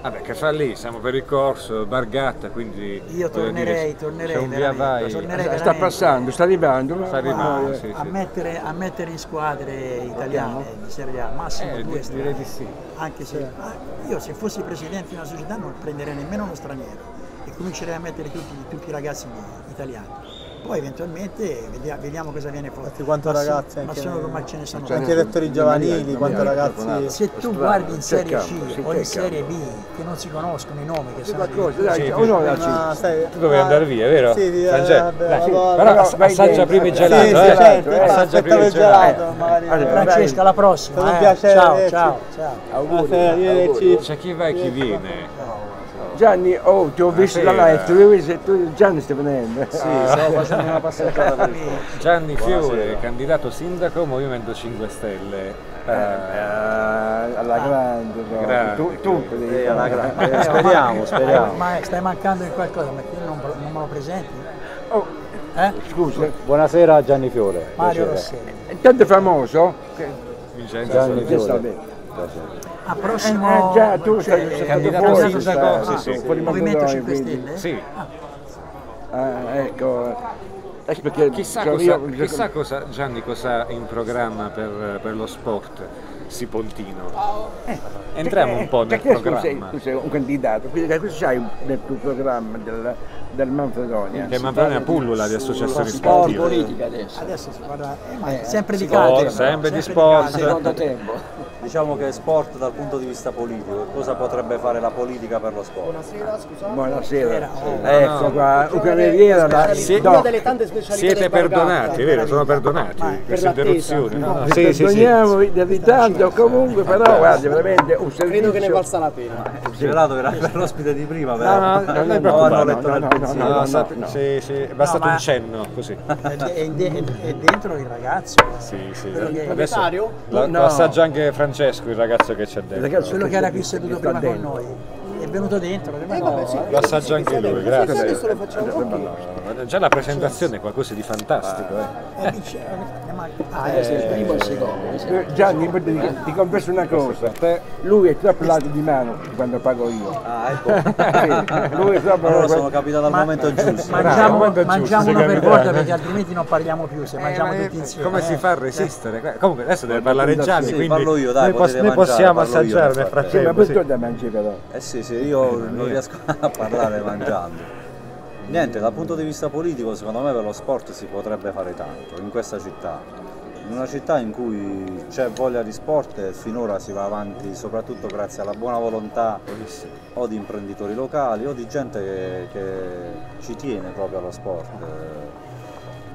Vabbè, che fa lì? Siamo per il corso, Bargatta, quindi... Io tornerei, dire, tornerei un via vai. tornerei Sta veramente passando, sta arrivando. Sta arrivando, ma- sì, a, sì. mettere, a mettere in squadre italiane di Serie A, massimo Eh, due direi di sì. Anche se ah, io se fossi presidente di una società non prenderei nemmeno uno straniero, comincerei a mettere tutti, tutti i ragazzi italiani. Poi eventualmente vediamo, vediamo cosa viene fuori. Infatti quanto ma ragazzi ma, anche- sono, ma ce ne sono Cioè, Anche i rettori giovanili, quanto ragazzi... Se tu Strano, guardi in Serie C sì, o in. Serie B che non si conoscono i nomi, che sono Sì, sì. Ma sai, Tu dovevi andare via, vero? Sì, sì, eh, allora- Però assaggia prima il gelato, Sì, sì, assaggia prima il gelato. Francesca, alla prossima. Eh. Ciao, ciao, ciao. Auguri. Sì. C'è chi va e chi viene. Gianni, oh, ti ho visto Buonasera. dalla letto, tu, se tu- Gianni stai venendo. Sì, stavo [laughs] facendo una passeggiata per il Gianni Fiore, Buonasera. candidato sindaco Movimento 5 Stelle. Eh, alla grande, però. Grande, tu, tu Eh, alla grande. Eh, speriamo, speriamo. Ma stai mancando in qualcosa, ma che non, non me lo presenti? Oh, Eh? scusa, Buonasera Gianni Fiore. Mario. Rosselli. è tanto famoso? Che, Vincenzo Gianni Fiore. A Eh, prossimo eh, già, tu cioè, sei candidato fuori, sindaco, sì, sì. fuori Movimento Macedonia, 5 quindi- Stelle? Sì, Ah, ecco. Eh, perché chissà, sono cosa, io- chissà cosa Gianni cosa ha in programma per, per lo sport Sipontino. Entriamo un po' nel perché tu sei, programma. tu sei un candidato, quindi cosa c'hai nel tuo programma del, del Manfredonia? Che Manfredonia pullula di associazioni Sport, sportive. politica adesso. Adesso si parla eh, ma sempre di sport, calcio. sempre di sport. calcio. Secondo tempo. Diciamo che sport dal punto di vista politico, cosa potrebbe fare la politica per lo sport? Buonasera. Oh, ecco qua, un cameriere da Sì. no, Una delle tante specialità Siete perdonati, Gatta. vero? Sono perdonati queste l'attesa. interruzioni. no? vi Sì, sì, sì. del ritardo comunque, però guarda, veramente un servizio. Credo che ne valsa la pena. Il gelato era per l'ospite di prima, No, però. no, non non è letto no, nel no, pensiero. No, no, no. sì, sì, è bastato un cenno così. [laughs] È, è de- è dentro il ragazzo. Sì, sì. Adesso Proprietario? No. lo assaggia anche Francesco, il ragazzo che c'è dentro. Ragazzi, Quello che era qui seduto prima con noi. È venuto dentro. Eh, vabbè, sì, Lo assaggia anche lui, grazie. Già la presentazione è qualcosa di fantastico. eh. Eh, eh, ah, Adesso eh, il primo e il secondo. Gianni, ti, ti confesso una cosa, lui è troppo lato di mano quando pago io. Ah, ecco. [laughs] Lui è troppo Allora sono capitato al Ma- momento giusto. mangiamo, momento giusto, mangiamo uno per volta perché altrimenti non parliamo più se mangiamo tutti insieme. Come si fa a resistere? Comunque adesso deve parlare Gianni, Sì, quindi parlo io, dai, noi, mangiare, possiamo assaggiare nel frattempo. Sì, ma tu da mangi però. Eh sì, sì, io non riesco a parlare mangiando. Niente, dal punto di vista politico secondo me per lo sport si potrebbe fare tanto in questa città. In una città in cui c'è voglia di sport e finora si va avanti soprattutto grazie alla buona volontà o di imprenditori locali o di gente che, che ci tiene proprio allo sport.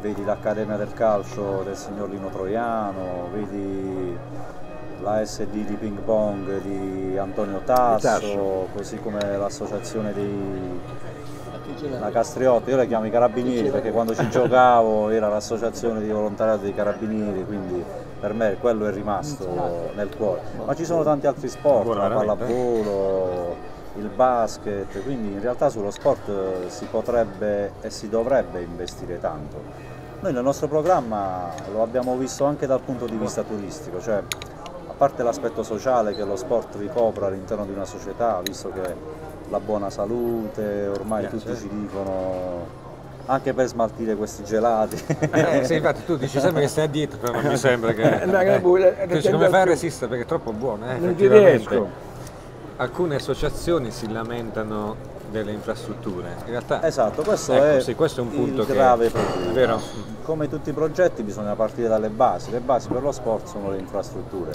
Vedi l'Accademia del Calcio del signor Lino Troiano, vedi la SD di ping pong di Antonio Tasso. così come l'associazione dei la Castriotto, io la chiamo i carabinieri perché quando ci giocavo era l'associazione di volontariato dei carabinieri, quindi per me quello è rimasto nel cuore. Ma ci sono tanti altri sport, la pallavolo, il basket, quindi in realtà sullo sport eh, si potrebbe e si dovrebbe investire tanto. Noi nel nostro programma lo abbiamo visto anche dal punto di vista turistico, cioè a parte l'aspetto sociale che lo sport ricopre all'interno di una società, visto che la buona salute, ormai tutti ci dicono anche per smaltire questi gelati. Eh, sì, [laughs] infatti tu dici sempre che stai a dieta, però non mi sembra che... [laughs] No, che pure- Tu dici, come fai a resistere? Perché è troppo buono, eh, Non effettivamente. Alcune associazioni si lamentano delle infrastrutture. In realtà Esatto, questo, Ecco, è, sì, questo è un punto il che- grave problema. vero. Come tutti i progetti bisogna partire dalle basi, le basi per lo sport sono le infrastrutture.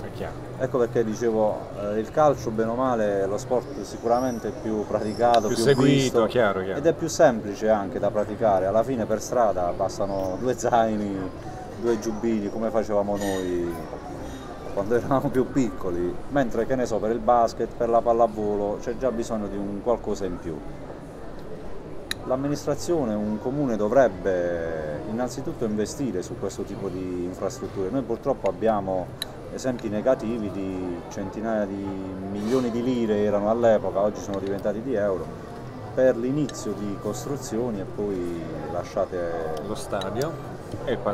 Ecco perché dicevo, eh, il calcio bene o male è lo sport sicuramente più praticato, Più più, seguito, visto, chiaro, chiaro. ed è più semplice anche da praticare. Alla fine per strada bastano due zaini, due giubbini come facevamo noi quando eravamo più piccoli, mentre che ne so per il basket, per la pallavolo c'è già bisogno di un qualcosa in più. L'amministrazione, un comune dovrebbe innanzitutto investire su questo tipo di infrastrutture. Noi purtroppo abbiamo esempi negativi di centinaia di milioni di lire erano all'epoca, oggi sono diventati di euro, per l'inizio di costruzioni e poi lasciate Lo stadio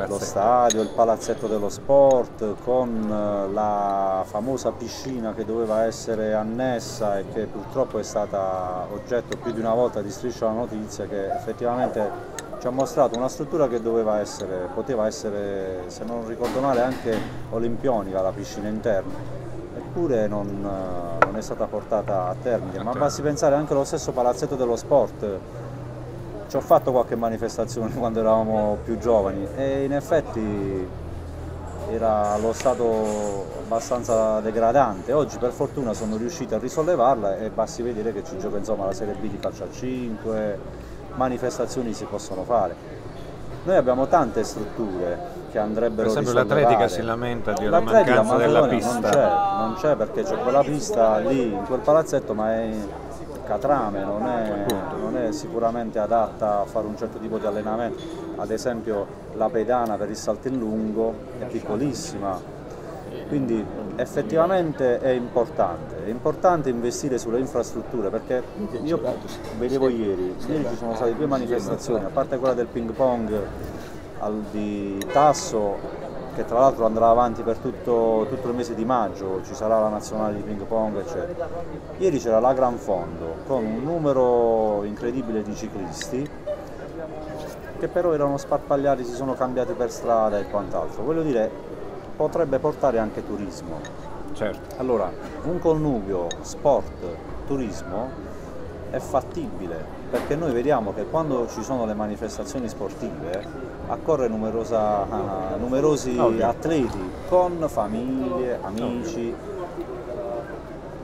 lo stadio, il palazzetto dello sport con eh, la famosa piscina che doveva essere annessa e che purtroppo è stata oggetto più di una volta di striscia la notizia che effettivamente ci ha mostrato una struttura che doveva essere, poteva essere, se non ricordo male, anche olimpionica la piscina interna. Eppure non, eh, non è stata portata a termine, ma basti pensare anche allo stesso palazzetto dello sport. Ci ho fatto qualche manifestazione [laughs] quando eravamo più giovani e in effetti era allo stato abbastanza degradante. Oggi per fortuna sono riusciti a risollevarla e basti vedere che ci gioca insomma la Serie B di calcio a 5, manifestazioni si possono fare. Noi abbiamo tante strutture che andrebbero Per esempio risollevate. l'atletica si lamenta di una mancanza della pista. Non c'è, non c'è perché c'è quella pista lì in quel palazzetto ma è catrame, non è, non è sicuramente adatta a fare un certo tipo di allenamento. Ad esempio la pedana per il salto in lungo è piccolissima, quindi effettivamente è importante, è importante investire sulle infrastrutture perché io vedevo ieri, ieri ci sono state due manifestazioni, a parte quella del ping pong di Tasso che tra l'altro andrà avanti per tutto, tutto il mese di maggio, ci sarà la nazionale di ping pong eccetera. Ieri c'era la Gran Fondo con un numero incredibile di ciclisti che però erano sparpagliati, si sono cambiati per strada e quant'altro. Voglio dire, potrebbe portare anche turismo. Certo. Allora, un connubio sport, turismo è fattibile perché noi vediamo che quando ci sono le manifestazioni sportive accorre numerosa- ah, numerosi Ovvio. atleti con famiglie, amici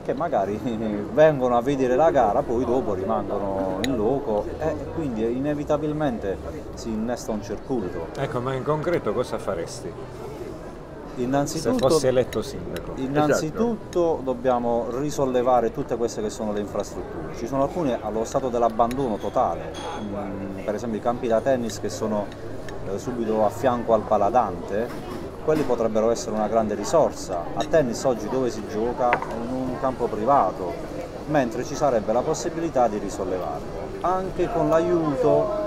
che magari [laughs] vengono a vedere la gara, poi dopo rimangono in loco e quindi inevitabilmente si innesta un circuito. Ecco, ma in concreto cosa faresti se Innanzitutto fossi eletto sindaco? Innanzitutto dobbiamo risollevare tutte queste che sono le infrastrutture. Ci sono alcune allo stato dell'abbandono totale, Mm, per esempio i campi da tennis che sono eh, subito a fianco al paladante, quelli potrebbero essere una grande risorsa. A tennis oggi dove si gioca? In un campo privato, mentre ci sarebbe la possibilità di risollevarlo, anche con l'aiuto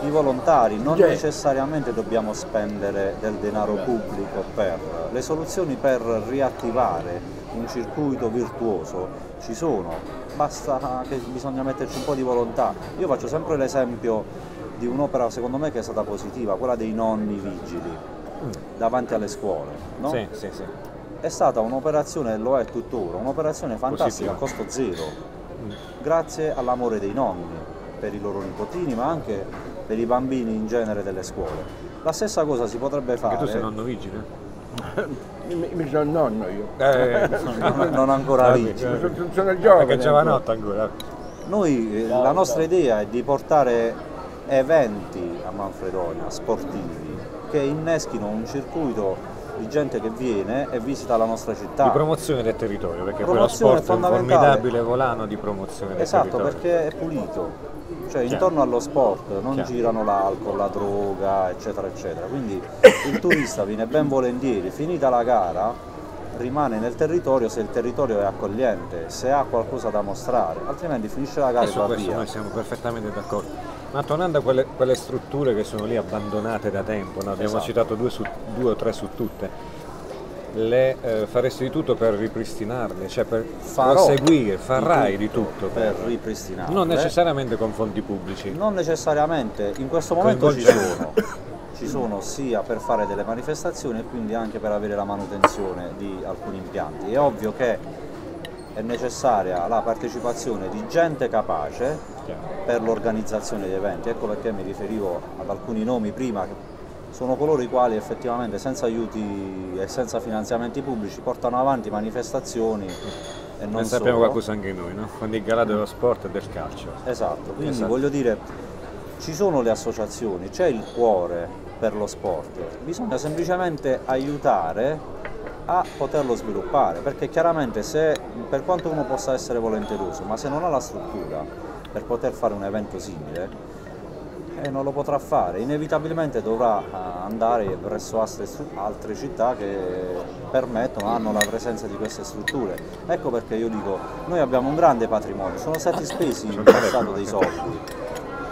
di volontari, non necessariamente dobbiamo spendere del denaro pubblico per le soluzioni per riattivare un circuito virtuoso ci sono, basta che bisogna metterci un po' di volontà. Io faccio sempre l'esempio di un'opera secondo me che è stata positiva, quella dei nonni vigili davanti alle scuole. no? Sì, sì, sì. È stata un'operazione, lo è tuttora, un'operazione fantastica, a costo zero, grazie all'amore dei nonni per i loro nipotini, ma anche per i bambini in genere delle scuole. La stessa cosa si potrebbe fare. Anche tu sei nonno vigile? [laughs] Mi, mi sono nonno io. Eh, [laughs] non ancora Ah, vigili. sì. Sono, sono giovane. Perché giovanotto ancora. Noi, eh, la nostra idea è di portare eventi a Manfredonia, sportivi, che inneschino un circuito di gente che viene e visita la nostra città. Di promozione del territorio, perché quello sport è un formidabile volano di promozione del Esatto, territorio. perché è pulito. Cioè Chiaro. intorno allo sport non Chiaro. girano l'alcol, la droga, eccetera, eccetera. Quindi il [coughs] turista viene ben volentieri, finita la gara, rimane nel territorio se il territorio è accogliente, se ha qualcosa da mostrare, altrimenti finisce la gara E e va via. noi siamo perfettamente d'accordo. Ma tornando a quelle, quelle strutture che sono lì abbandonate da tempo, no? abbiamo Esatto. citato due, su- due o tre su tutte, le eh, faresti di tutto per ripristinarle, cioè per Farò proseguire, farai di di tutto per per, ripristinarle. non necessariamente con fondi pubblici. Non necessariamente, in questo momento ci sono. Ci sono sia per fare delle manifestazioni e quindi anche per avere la manutenzione di alcuni impianti. È ovvio che è necessaria la partecipazione di gente capace per l'organizzazione di eventi. Ecco perché mi riferivo ad alcuni nomi prima, sono coloro i quali effettivamente senza aiuti e senza finanziamenti pubblici portano avanti manifestazioni e non Ne sappiamo solo. qualcosa anche noi, no? Con il galà dello sport e del calcio. Esatto, quindi Esatto. voglio dire, ci sono le associazioni, c'è il cuore per lo sport, bisogna semplicemente aiutare a poterlo sviluppare, perché chiaramente se, per quanto uno possa essere volenteroso, ma se non ha la struttura per poter fare un evento simile, eh, non lo potrà fare, inevitabilmente dovrà eh, andare altre, altre città che permettono, hanno la presenza di queste strutture. Ecco perché io dico, noi abbiamo un grande patrimonio, sono stati spesi in passato dei soldi.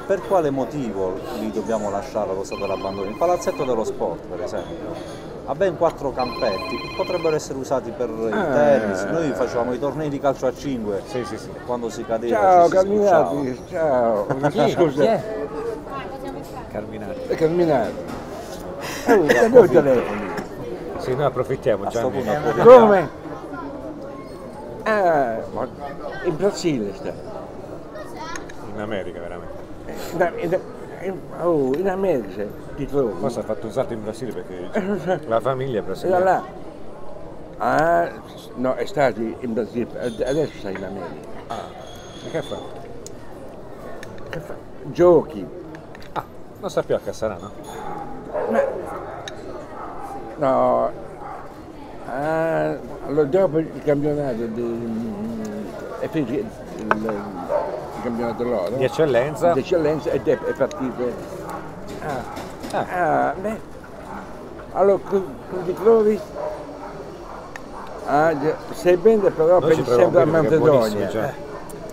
Per quale motivo li dobbiamo lasciare allo stato dell'abbandono? Il palazzetto dello sport, per esempio, ha ben quattro campetti che potrebbero essere usati per il tennis. Noi facevamo i tornei di calcio a 5 Sì, sì, sì. quando si cadeva Ciao. Carminati, ciao. [laughs] Scusa, Carminati. è Carminati. Dove il telefono? Sì, noi approfittiamo, A Gianni. approfittiamo. Come? Ah, ma in Brasile sta. In America veramente. In, in- in- oh, in America ti trovo. Forse ha fatto un salto in Brasile perché [laughs] la famiglia è brasiliana. là. Ah, no, è stato in Brasile, adesso sta in America. E che fa? Che fa? Giochi. Ah, non sta più a Cassarano. No, ah, allora dopo il campionato di, è finito il, il- il campionato loro Di eccellenza. di eccellenza ed è, è partito. Ah, ah, beh, allora tu, tu ti trovi? Ah, già, sei bene però Noi pensi sempre a è Manfredonia. cioè.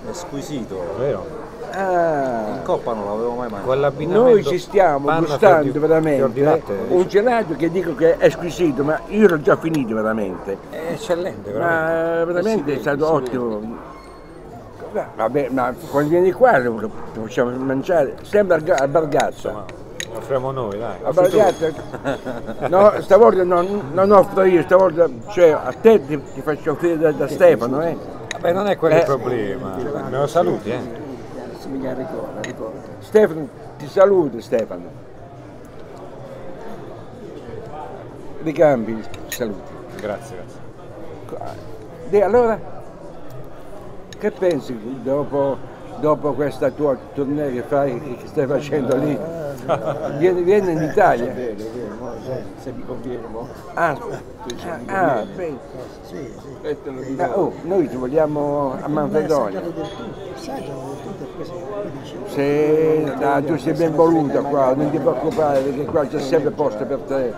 È squisito. Vero? Ah, In coppa non l'avevo mai mangiato. Noi ci stiamo gustando fior veramente fior latte, un gelato che dico che è squisito, ma io l'ho già finito veramente. È eccellente, veramente. Ma veramente è stato ottimo. Ma- Vabbè, ma quando vieni qua lo facciamo mangiare, sempre al bargazzo. Offriamo noi, dai. Bargazzo. No, stavolta non, non offro io, stavolta cioè, a te ti, ti faccio offrire da, da Stefano, eh. Vabbè, non è quello Eh. il problema. Me lo saluti, eh? Stefano, ti saluto Stefano. Ricambi, ti saluti. Grazie, grazie. E allora, che pensi dopo, dopo questa tua tournée che, fai, che stai facendo lì? Vieni, vieni in Italia? Bene, bene, mo, se, mi conviene, mo. Ah, ah, ah, beh, Sì, sì. Ah, oh, noi ti vogliamo a Manfredonia. Assaggialo del tutto, assaggialo del tutto e poi se ah, tu sei ben voluta qua, non ti preoccupare perché qua c'è sempre posto per te.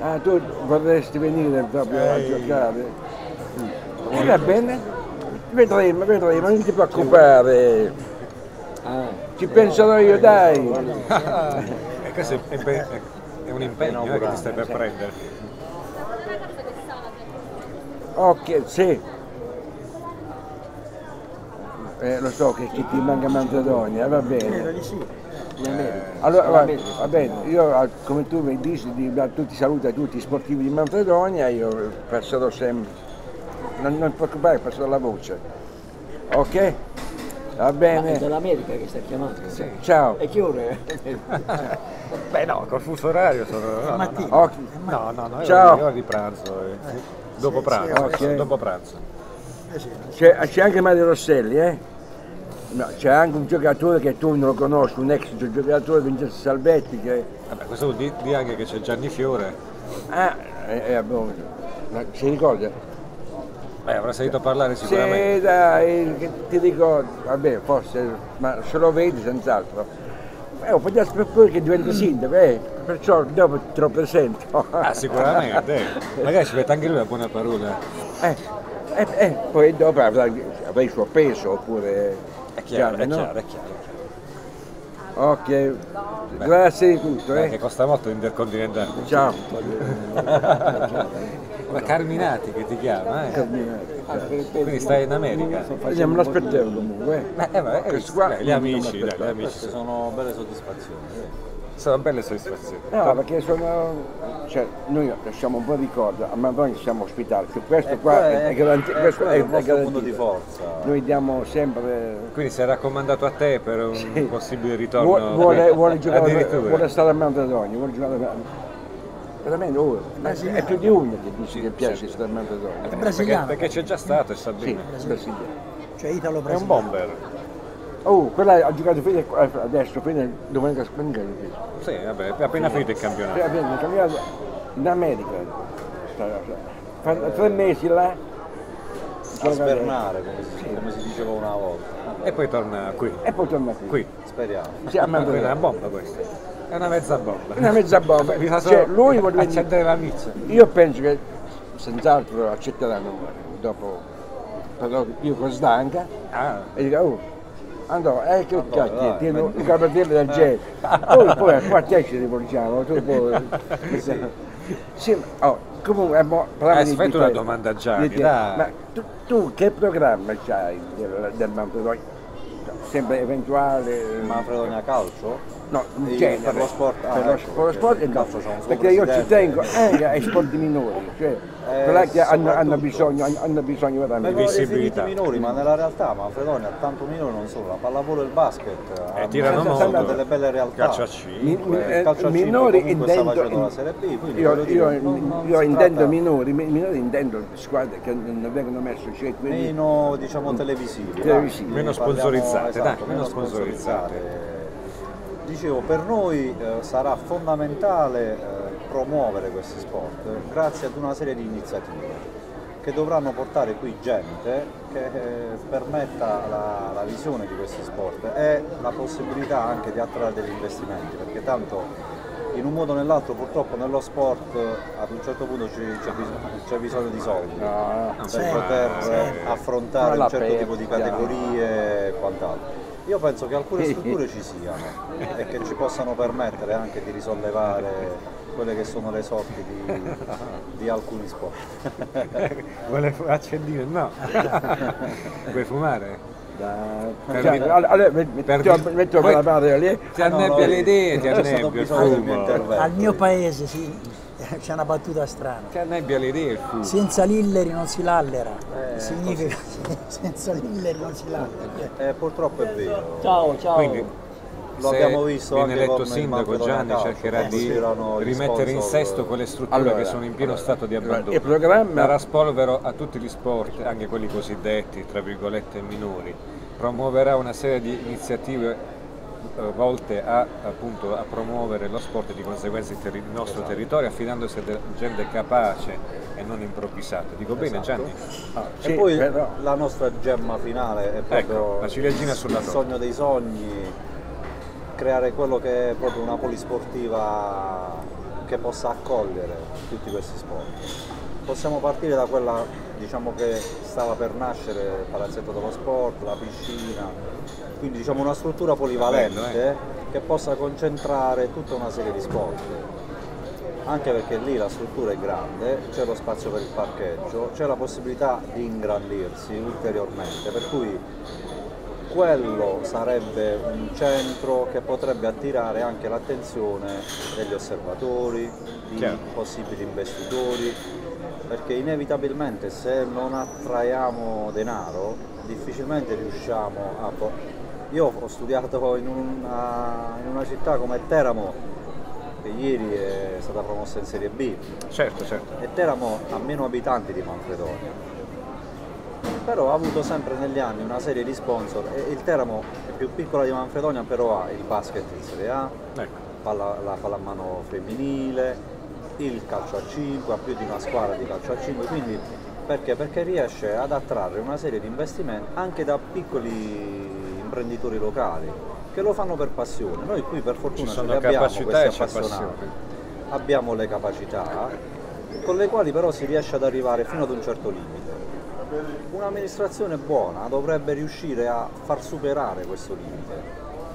Ah, tu vorresti venire proprio a giocare? E va bene, vedremo, vedremo, non ti preoccupare. Ah, Ci penserò io, dai. [laughs] E questo è, è- è un impegno eh, che ti stai per prendere. Ok, sì. Eh, lo so che, che ti manca Manfredonia, va Credo bene. di sì. Allora, va, va bene, io ah, come tu mi dici di da tutti saluti a tutti i sportivi di Manfredonia, io passerò sempre, non, non ti preoccupare, passerò la voce. Ok? Va ma è bene? dall'America che sta chiamando. Ciao. E che ore? [laughs] Beh no, col fuso orario sono... No, no, no. Mattina. No, no, no, io Ciao. io di pranzo. eh. Dopo sì, pranzo, sì, ok. dopo pranzo. Eh sì, C'è, c'è anche Mario Rosselli, eh? No, c'è anche un giocatore che tu non lo conosci, un ex giocatore Vincenzo Salvetti che... Vabbè, questo vuol di, di anche che c'è Gianni Fiore. Ah, eh, eh, ma si ricorda? Beh, avrà sentito parlare sicuramente. Sì, dai, ti dico, vabbè, forse, ma se lo vedi senz'altro. Eh, poi aspettare che diventi sindaco, eh, perciò dopo te lo presento. Ah, sicuramente. eh. [laughs] Magari ci mette anche lui una buona parola. Eh, eh, eh, poi dopo avrà, avrà il suo peso, oppure... È chiaro, è no? chiaro, è chiaro. Ok, grazie di tutto, Beh, che eh. costa molto l'intercontinentale. Ciao. [laughs] Ma Carminati che ti chiama, eh? Quindi stai in America. Vediamo, lo aspettiamo comunque. eh. Eh, vabbè, eh, qua- gli amici, dai, gli amici sono, belle soddisfazioni. sono belle soddisfazioni. No, perché sono, cioè, noi lasciamo un po' di ricordo, a Madonna siamo ospitati, questo E qua è, è, garanti- è questo è, il nostro è punto di garantito. forza. Noi diamo sempre... Quindi si è raccomandato a te per un Sì. possibile ritorno. Vuole, vuole, giocare, vuole stare a Manfredonia, vuole giocare a Veramente, oh, è più di uno che dice che piace a Manfredonia. È Perché, brasiliano, perché c'è già stato e sa Sì, bene. brasiliano. cioè italo È un brasiliano. bomber. Oh, quella ha giocato fino a- adesso, fino domenica più. Sì, vabbè, è appena finito il campionato. Cioè, abbiamo cambiato in America. Fa tre mesi là. A svernare, come si, come si diceva una volta. E poi torna qui. E poi torna qui. Qui. Speriamo. Sì, a Quindi è una bomba questa. È una mezza bomba. Una mezza bomba. Bisogna Cioè, solo lui vuole accendere la miccia. Io penso che senz'altro accetteranno dopo. Però io con Sdanca Ah, e dico, oh, andò, eh che cacchio, dai, tieni ma- un capello del genere. Poi, poi qua a te ci rivolgiamo, tu poi. [laughs] Sì, ma, oh, comunque, eh, mo, parliamo Eh, di- fai una domanda dai. Ma tu, tu che programma c'hai del, del Manfredonia? Sempre eventuale? Manfredonia Calcio? No, in Il- genere, per lo sport, ah, per lo, ecco, per lo sport perché e no, perché io ci tengo anche ai sport minori, cioè Eh, quelli che hanno, hanno bisogno, hanno, bisogno veramente. definiti visibilità. minori, ma nella realtà Manfredonia ha tanto minore non solo, la pallavolo e il basket hanno tirano hanno molto. delle belle realtà. Calcio a 5. Mi- mi- Eh, eh, calcio a cinque minori intendo, facendo la Serie B, quindi io, voglio dire, io- non- non io si intendo minori, mi- minori intendo squadre che non vengono messe, cioè quelli meno diciamo televisivi. Televisivi. Meno Parliamo- sponsorizzate, esatto, dai, meno meno sponsorizzate. sponsorizzate. Dicevo, per noi eh, sarà fondamentale eh, promuovere questi sport grazie ad una serie di iniziative che dovranno portare qui gente che eh, permetta la, la visione di questi sport e la possibilità anche di attrarre degli investimenti, perché tanto in un modo o nell'altro purtroppo nello sport ad un certo punto c'è, bisogno, bisogno di soldi No, per Sì, poter sì. affrontare un certo tipo di categorie e quant'altro. Io penso che alcune [laughs] strutture ci siano e che ci possano permettere anche di risollevare quelle che sono le sorti di, di alcuni sport. [laughs] Vuole accendino? No. [laughs] Vuoi fumare? Per Cioè, di- allora, allora, met- per metto, metto quella parte lì. Ti Ah, no, annebbia no, le idee, ti annebbia il fumo. intervento. Al mio paese sì, [laughs] c'è una battuta strana. Ti annebbia le idee. Senza lilleri non si lallera. Eh, Significa [laughs] senza lilleri non si lallera. Eh, purtroppo è vero. Ciao, ciao. Quindi Lo se abbiamo visto viene anche eletto sindaco Gianni cercherà quando di rimettere in sesto quelle strutture Allora, che sono in pieno allora, stato di abbandono. il programma- darà spolvero a tutti gli sport, anche quelli cosiddetti, tra virgolette, minori. Promuoverà una serie di iniziative eh, volte a, appunto, a promuovere lo sport e di conseguenza il, terri- il nostro Esatto. territorio affidandosi a gente capace e non improvvisata. Dico bene Esatto. Gianni? Ah, E sì, poi però- la nostra gemma finale è proprio Ecco, la ciliegina sulla il torta. sogno dei sogni, creare quello che è proprio una polisportiva che possa accogliere tutti questi sport. Possiamo partire da quella diciamo, che stava per nascere, il palazzetto dello sport, la piscina, quindi diciamo una struttura polivalente Bello, eh. che possa concentrare tutta una serie di sport anche perché lì la struttura è grande, c'è lo spazio per il parcheggio, c'è la possibilità di ingrandirsi ulteriormente, per cui quello sarebbe un centro che potrebbe attirare anche l'attenzione degli osservatori, di Chiaro. possibili investitori, perché inevitabilmente se non attraiamo denaro difficilmente riusciamo a... Io ho studiato in una, in una città come Teramo, che ieri è stata promossa in Serie B, Certo, certo. e Teramo ha meno abitanti di Manfredonia. Però ha avuto sempre negli anni una serie di sponsor e il Teramo è più piccola di Manfredonia, però ha il basket in Serie A, Ecco. palla- la pallamano femminile, il calcio a 5, ha più di una squadra di calcio a 5, quindi perché? Perché riesce ad attrarre una serie di investimenti anche da piccoli imprenditori locali che lo fanno per passione. Noi qui per fortuna Ci sono abbiamo capacità questi appassionati. Abbiamo le capacità con le quali però si riesce ad arrivare fino ad un certo limite. Un'amministrazione buona dovrebbe riuscire a far superare questo limite,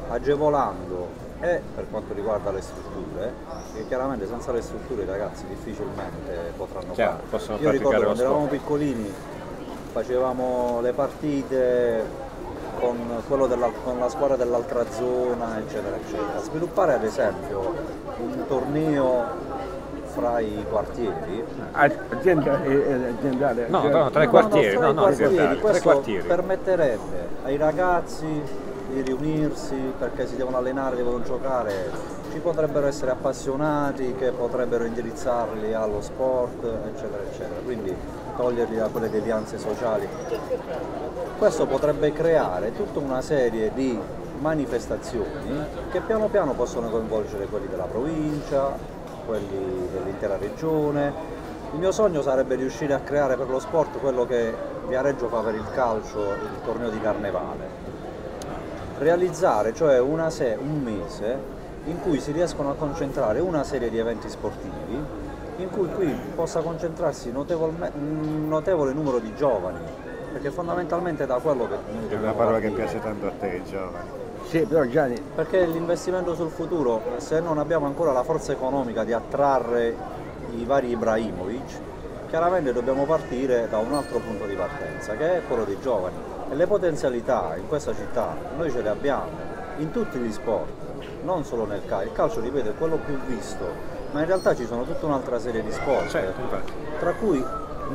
agevolando e per quanto riguarda le strutture, che chiaramente senza le strutture i ragazzi difficilmente potranno Chiaro, fare. Io ricordo quando eravamo sport. piccolini facevamo le partite con, quello della- con la squadra dell'altra zona, eccetera, eccetera. Sviluppare ad esempio un torneo fra i quartieri Azienda, eh, eh, aziendale. No, no, tra i No, quartieri, fra no, i no, quartieri, aziendali, tre questo quartieri. permetterebbe ai ragazzi di riunirsi perché si devono allenare, devono giocare, ci potrebbero essere appassionati che potrebbero indirizzarli allo sport, eccetera, eccetera, quindi toglierli da quelle devianze sociali. Questo potrebbe creare tutta una serie di manifestazioni che piano piano possono coinvolgere quelli della provincia, quelli dell'intera regione. Il mio sogno sarebbe riuscire a creare per lo sport quello che Viareggio fa per il calcio, il torneo di carnevale. Realizzare cioè una se- un mese in cui si riescono a concentrare una serie di eventi sportivi in cui qui possa concentrarsi notevolme- un notevole numero di giovani, perché fondamentalmente da quello che È una parola che piace tanto a te, giovani. Sì, però Gianni, Perché l'investimento sul futuro, se non abbiamo ancora la forza economica di attrarre i vari Ibrahimovic, chiaramente dobbiamo partire da un altro punto di partenza, che è quello dei giovani. E le potenzialità in questa città noi ce le abbiamo. in tutti gli sport, non solo nel calcio. Il calcio, ripeto, è quello più visto, ma in realtà ci sono tutta un'altra serie di sport, Certo, tra cui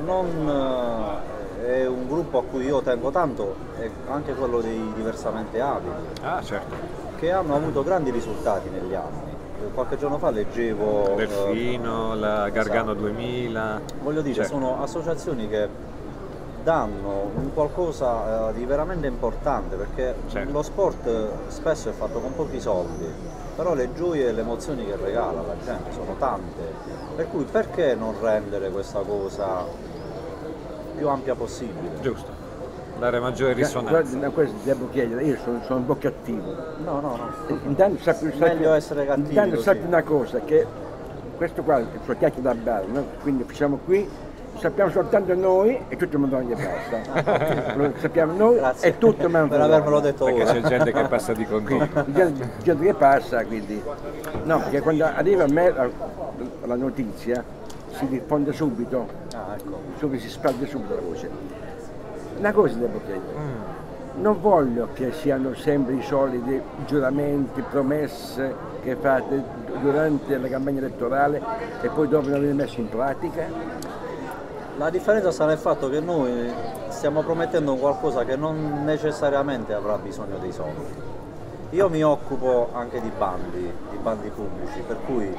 non eh, è un gruppo a cui io tengo tanto, è anche quello dei diversamente abili, Ah, certo. che hanno avuto grandi risultati negli anni. Qualche giorno fa leggevo... eh, Delfino, la Gargano esatto. 2000. Voglio dire, Certo. sono associazioni che danno un qualcosa eh, di veramente importante perché Certo. lo sport eh, spesso è fatto con pochi soldi, però le gioie e le emozioni che regala la gente sono tante, per cui perché non rendere questa cosa più ampia possibile? Giusto. Dare maggiore Guarda, risonanza. da questo devo chiedere, io sono, sono un po' cattivo. No, no, no. Intanto sappi, sappi- Meglio essere cattivi intanto così. sappi una cosa, che questo qua è il suo chiacchiere da bar, no? quindi siamo qui, sappiamo soltanto noi e tutto Manfredonia basta. [laughs] Lo sappiamo noi Grazie e tutto per Manfredonia. avermelo detto Perché ora. c'è gente che passa di continuo. gente, gente che passa, quindi. No, perché quando arriva a me la, la notizia si diffonde subito, Ah, ecco. subito si spalda subito la voce. Una cosa devo chiedere, Mm. non voglio che siano sempre i soliti giuramenti, promesse che fate durante la campagna elettorale e poi dopo non viene messo in pratica. La differenza sta nel fatto che noi stiamo promettendo qualcosa che non necessariamente avrà bisogno dei soldi. Io mi occupo anche di bandi, di bandi pubblici, per cui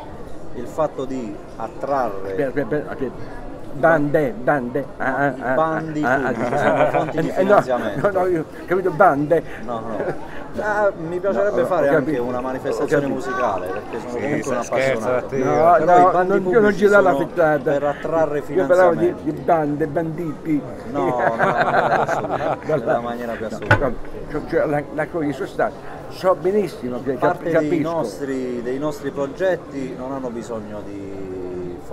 il fatto di attrarre Aspetta, aspetta, aspetta. Bande, bande, ah, ah, ah, bandi ah, ah, ah, ah, fonti di eh, no, finanziamento. No, no, io ho capito bande. No, no. Ah, mi piacerebbe No, fare anche una manifestazione musicale perché sono Sì, comunque un appassionato. No, no, bandi non, io non ci dà la sono frittata. per attrarre Io parlavo di, finanziamenti. di bande, banditi. No, no, nella maniera più assoluta. No, cioè, cioè, la, la cosa di sostanza. So benissimo che parte dei nostri, dei nostri progetti non hanno bisogno di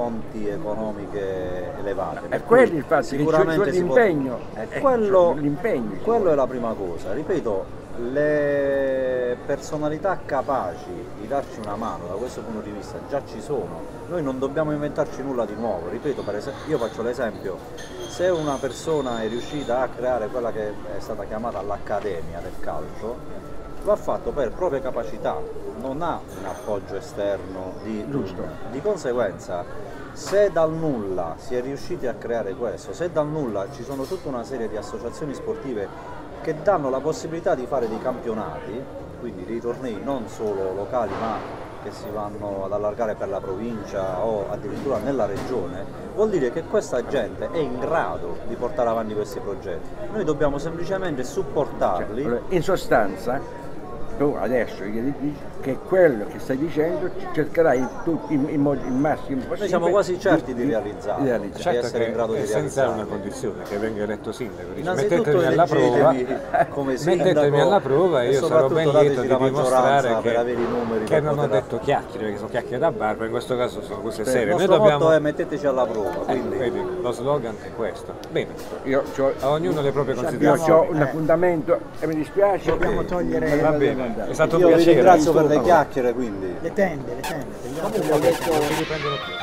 fonti economiche elevate. È quello il fatto, c'è- sicuramente c'è si può- l'impegno. Eh, Eh, quello, c'è l'impegno ci quello è la prima cosa. Ripeto, le personalità capaci di darci una mano da questo punto di vista già ci sono. Noi non dobbiamo inventarci nulla di nuovo. Ripeto, per esempio, io faccio l'esempio, se una persona è riuscita a creare quella che è stata chiamata l'accademia del calcio, lo ha fatto per proprie capacità, non ha un appoggio esterno di Giusto. Di conseguenza, se dal nulla si è riusciti a creare questo, se dal nulla ci sono tutta una serie di associazioni sportive che danno la possibilità di fare dei campionati, quindi dei tornei non solo locali ma che si vanno ad allargare per la provincia o addirittura nella regione, vuol dire che questa gente è in grado di portare avanti questi progetti. Noi dobbiamo semplicemente supportarli. Allora, in sostanza, tu adesso gli dici che quello che stai dicendo cercherai in tutti i modi il massimo possibile. Noi siamo quasi certi di realizzarlo. realizzarlo. Di Certo essere che in grado di è essenziale una realizzarli. condizione, che venga eletto sindaco. Dice, mettetemi alla prova, [laughs] come sindaco mettetemi alla prova e io sarò ben lieto di dimostrare che, per avere i numeri che non ho detto chiacchiere, perché sono chiacchiere da barba, in questo caso sono cose Il serie. Noi nostro dobbiamo... motto è metteteci alla prova, quindi vedi, lo slogan è questo. Bene, Io a ognuno le proprie io considerazioni. ho un appuntamento e mi dispiace. Dobbiamo togliere Va bene, è stato un io vi piacere. Le chiacchiere, quindi le tende, le tende. Si riprendono più.